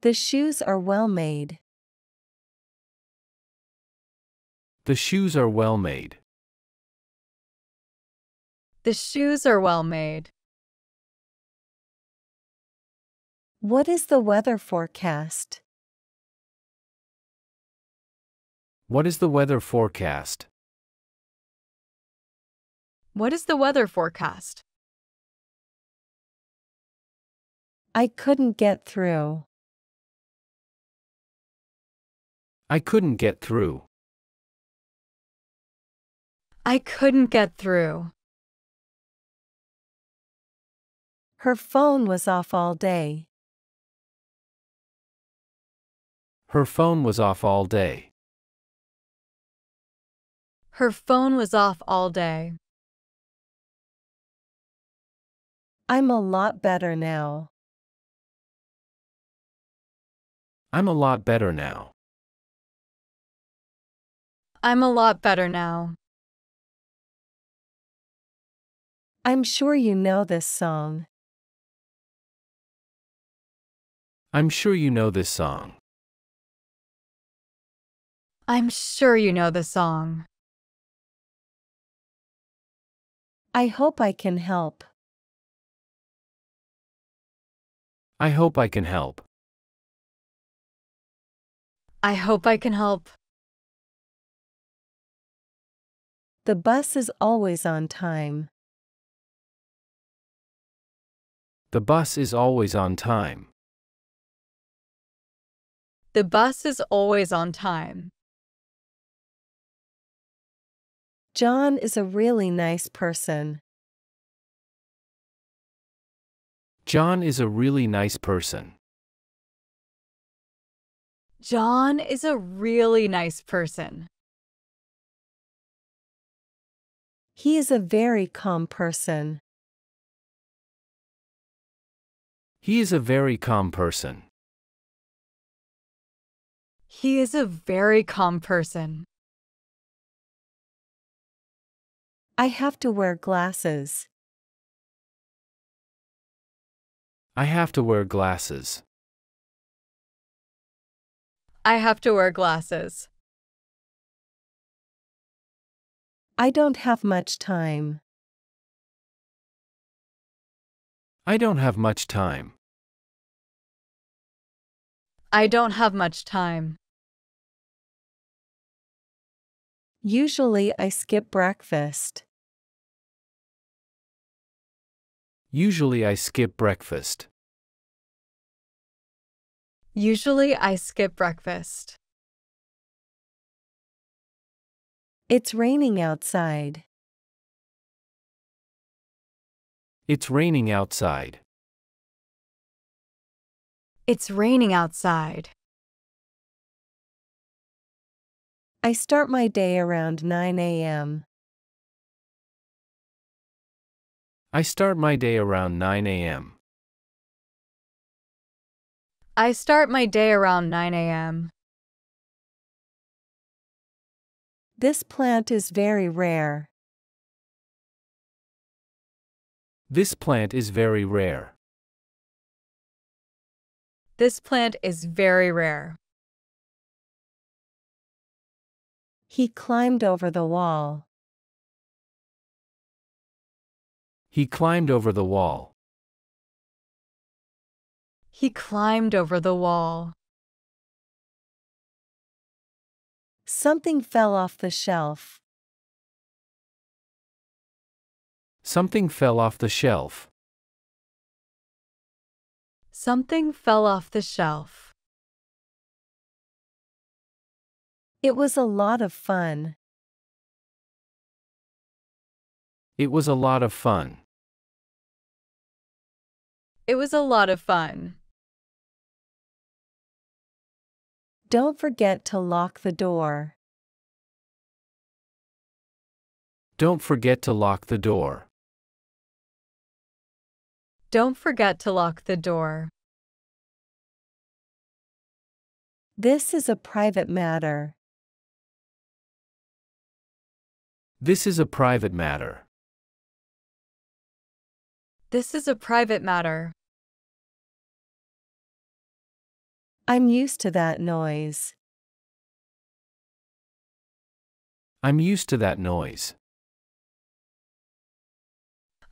The shoes are well made. The shoes are well made. The shoes are well made. What is the weather forecast? What is the weather forecast? What is the weather forecast? I couldn't get through. I couldn't get through. I couldn't get through. Her phone was off all day. Her phone was off all day. Her phone was off all day. I'm a lot better now. I'm a lot better now. I'm a lot better now. I'm sure you know this song. I'm sure you know this song. I'm sure you know the song. I hope I can help. I hope I can help. I hope I can help. The bus is always on time. The bus is always on time. The bus is always on time. John is a really nice person. John is a really nice person. John is a really nice person. He is a very calm person. He is a very calm person. He is a very calm person. I have to wear glasses. I have to wear glasses. I have to wear glasses. I don't have much time. I don't have much time. I don't have much time. Usually I skip breakfast. Usually I skip breakfast. Usually I skip breakfast. It's raining outside. It's raining outside. It's raining outside. I start my day around 9 a.m. I start my day around 9 a.m. I start my day around 9 a.m. This plant is very rare. This plant is very rare. This plant is very rare. He climbed over the wall. He climbed over the wall. He climbed over the wall. Something fell off the shelf. Something fell off the shelf. Something fell off the shelf. It was a lot of fun. It was a lot of fun. It was a lot of fun. Don't forget to lock the door. Don't forget to lock the door. Don't forget to lock the door. This is a private matter. This is a private matter. This is a private matter. I'm used to that noise. I'm used to that noise.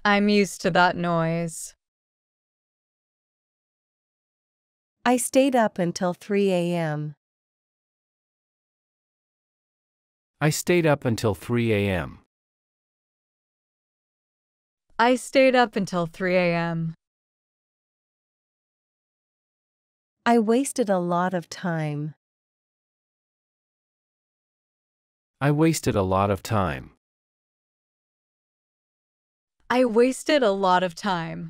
I'm used to that noise. I stayed up until 3 a.m. I stayed up until 3 a.m. I stayed up until 3 a.m. I wasted a lot of time. I wasted a lot of time. I wasted a lot of time.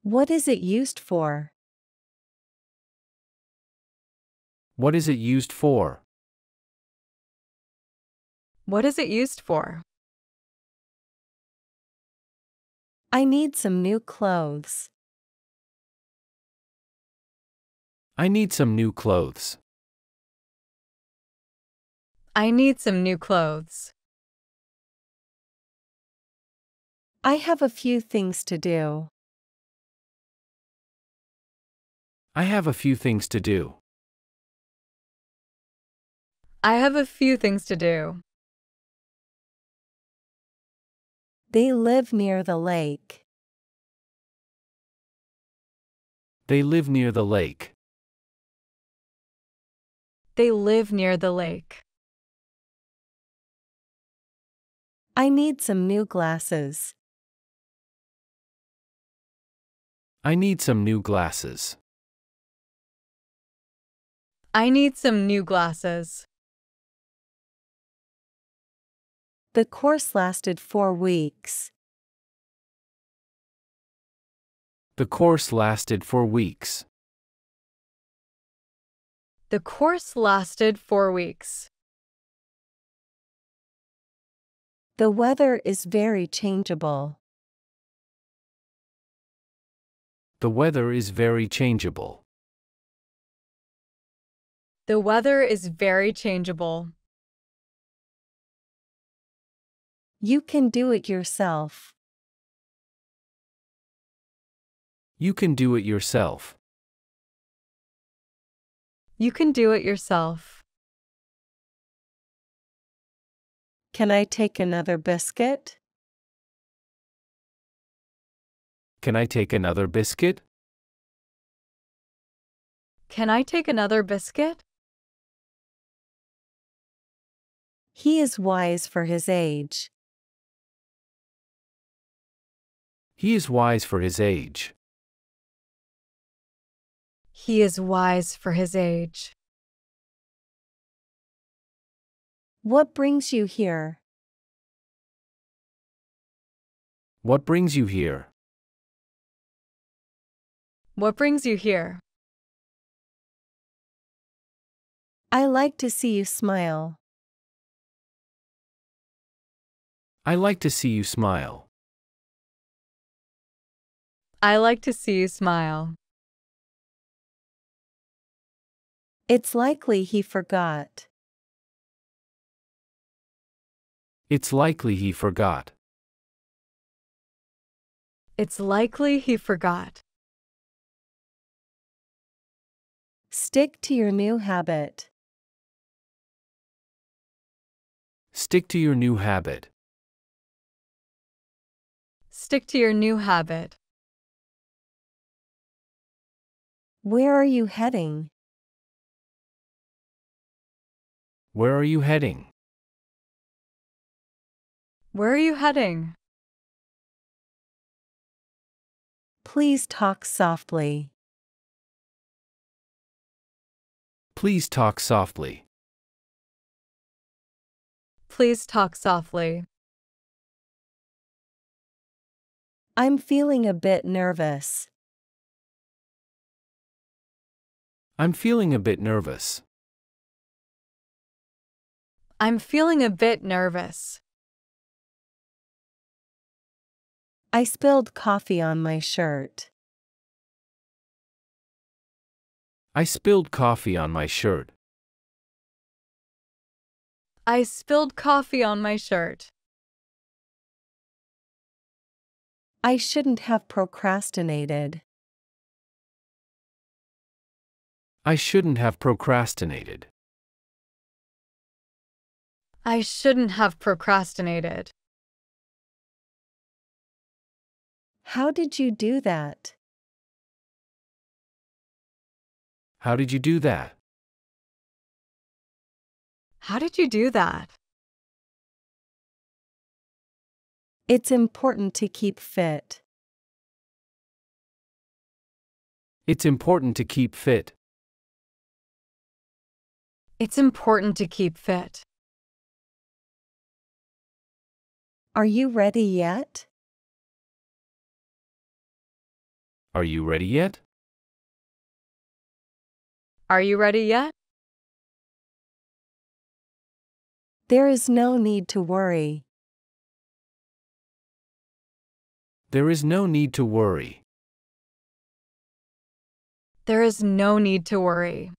What is it used for? What is it used for? What is it used for? I need some new clothes. I need some new clothes. I need some new clothes. I have a few things to do. I have a few things to do. I have a few things to do. They live near the lake. They live near the lake. They live near the lake. I need some new glasses. I need some new glasses. I need some new glasses. The course lasted four weeks. The course lasted four weeks. The course lasted four weeks. The weather is very changeable. The weather is very changeable. The weather is very changeable. You can do it yourself. You can do it yourself. You can do it yourself. Can I take another biscuit? Can I take another biscuit? Can I take another biscuit? He is wise for his age. He is wise for his age. He is wise for his age. What brings you here? What brings you here? What brings you here? I like to see you smile. I like to see you smile. I like to see you smile. It's likely he forgot. It's likely he forgot. It's likely he forgot. Stick to your new habit. Stick to your new habit. Stick to your new habit. Where are you heading? Where are you heading? Where are you heading? Please talk softly. Please talk softly. Please talk softly. I'm feeling a bit nervous. I'm feeling a bit nervous. I'm feeling a bit nervous. I spilled coffee on my shirt. I spilled coffee on my shirt. I spilled coffee on my shirt. I shouldn't have procrastinated. I shouldn't have procrastinated. I shouldn't have procrastinated. How did you do that? How did you do that? How did you do that? It's important to keep fit. It's important to keep fit. It's important to keep fit. Are you ready yet? Are you ready yet? Are you ready yet? There is no need to worry. There is no need to worry. There is no need to worry.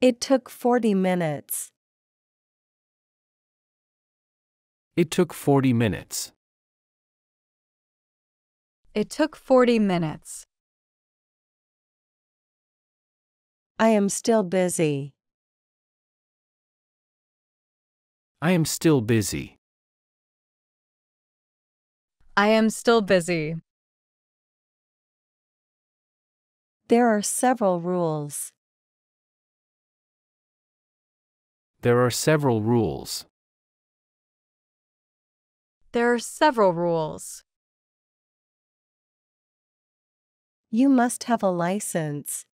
It took 40 minutes. It took 40 minutes. It took 40 minutes. I am still busy. I am still busy. I am still busy. There are several rules. There are several rules. There are several rules. You must have a license.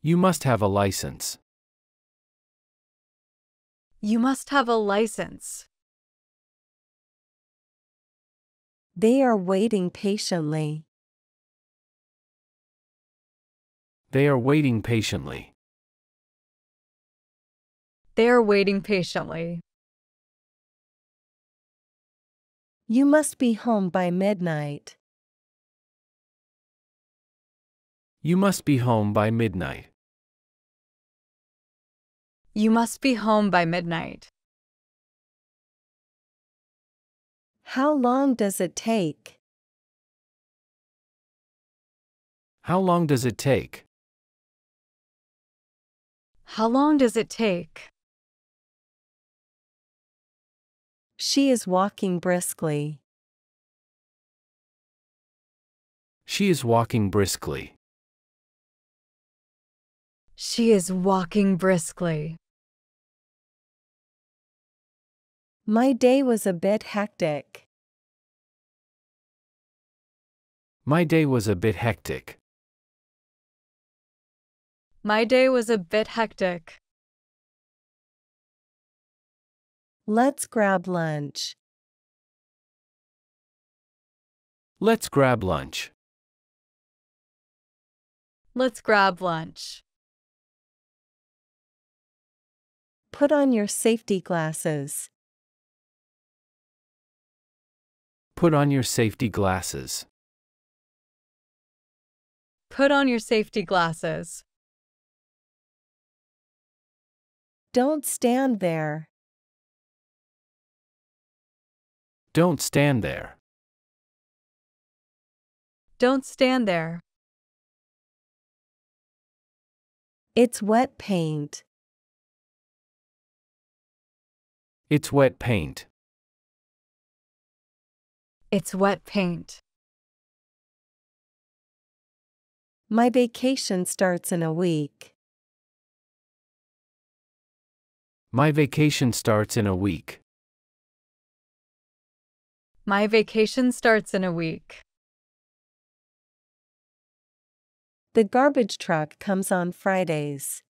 You must have a license. You must have a license. They are waiting patiently. They are waiting patiently. They are waiting patiently. You must be home by midnight. You must be home by midnight. You must be home by midnight. How long does it take? How long does it take? How long does it take? She is walking briskly. She is walking briskly. She is walking briskly. My day was a bit hectic. My day was a bit hectic. My day was a bit hectic. Let's grab lunch. Let's grab lunch. Let's grab lunch. Put on your safety glasses. Put on your safety glasses. Put on your safety glasses. Don't stand there. Don't stand there. Don't stand there. It's wet paint. It's wet paint. It's wet paint. My vacation starts in a week. My vacation starts in a week. My vacation starts in a week. The garbage truck comes on Fridays.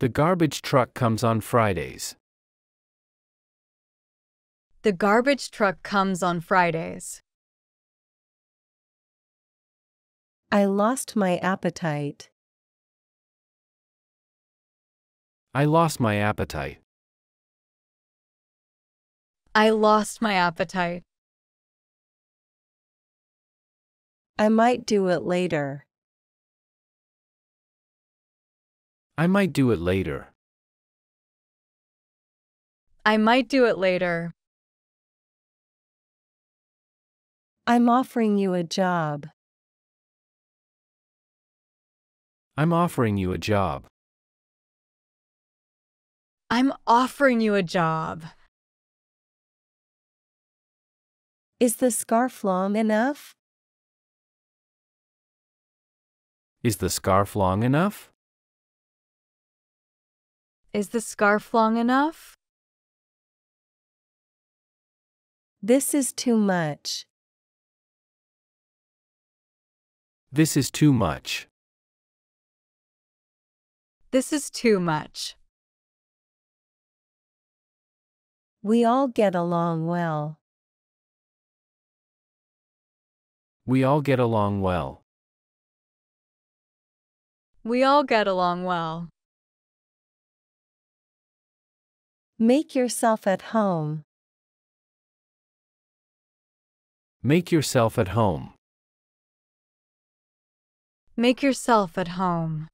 The garbage truck comes on Fridays. The garbage truck comes on Fridays. I lost my appetite. I lost my appetite. I lost my appetite. I might do it later. I might do it later. I might do it later. I'm offering you a job. I'm offering you a job. I'm offering you a job. Is the scarf long enough? Is the scarf long enough? Is the scarf long enough? This is too much. This is too much. This is too much. We all get along well. We all get along well. We all get along well. Make yourself at home. Make yourself at home. Make yourself at home.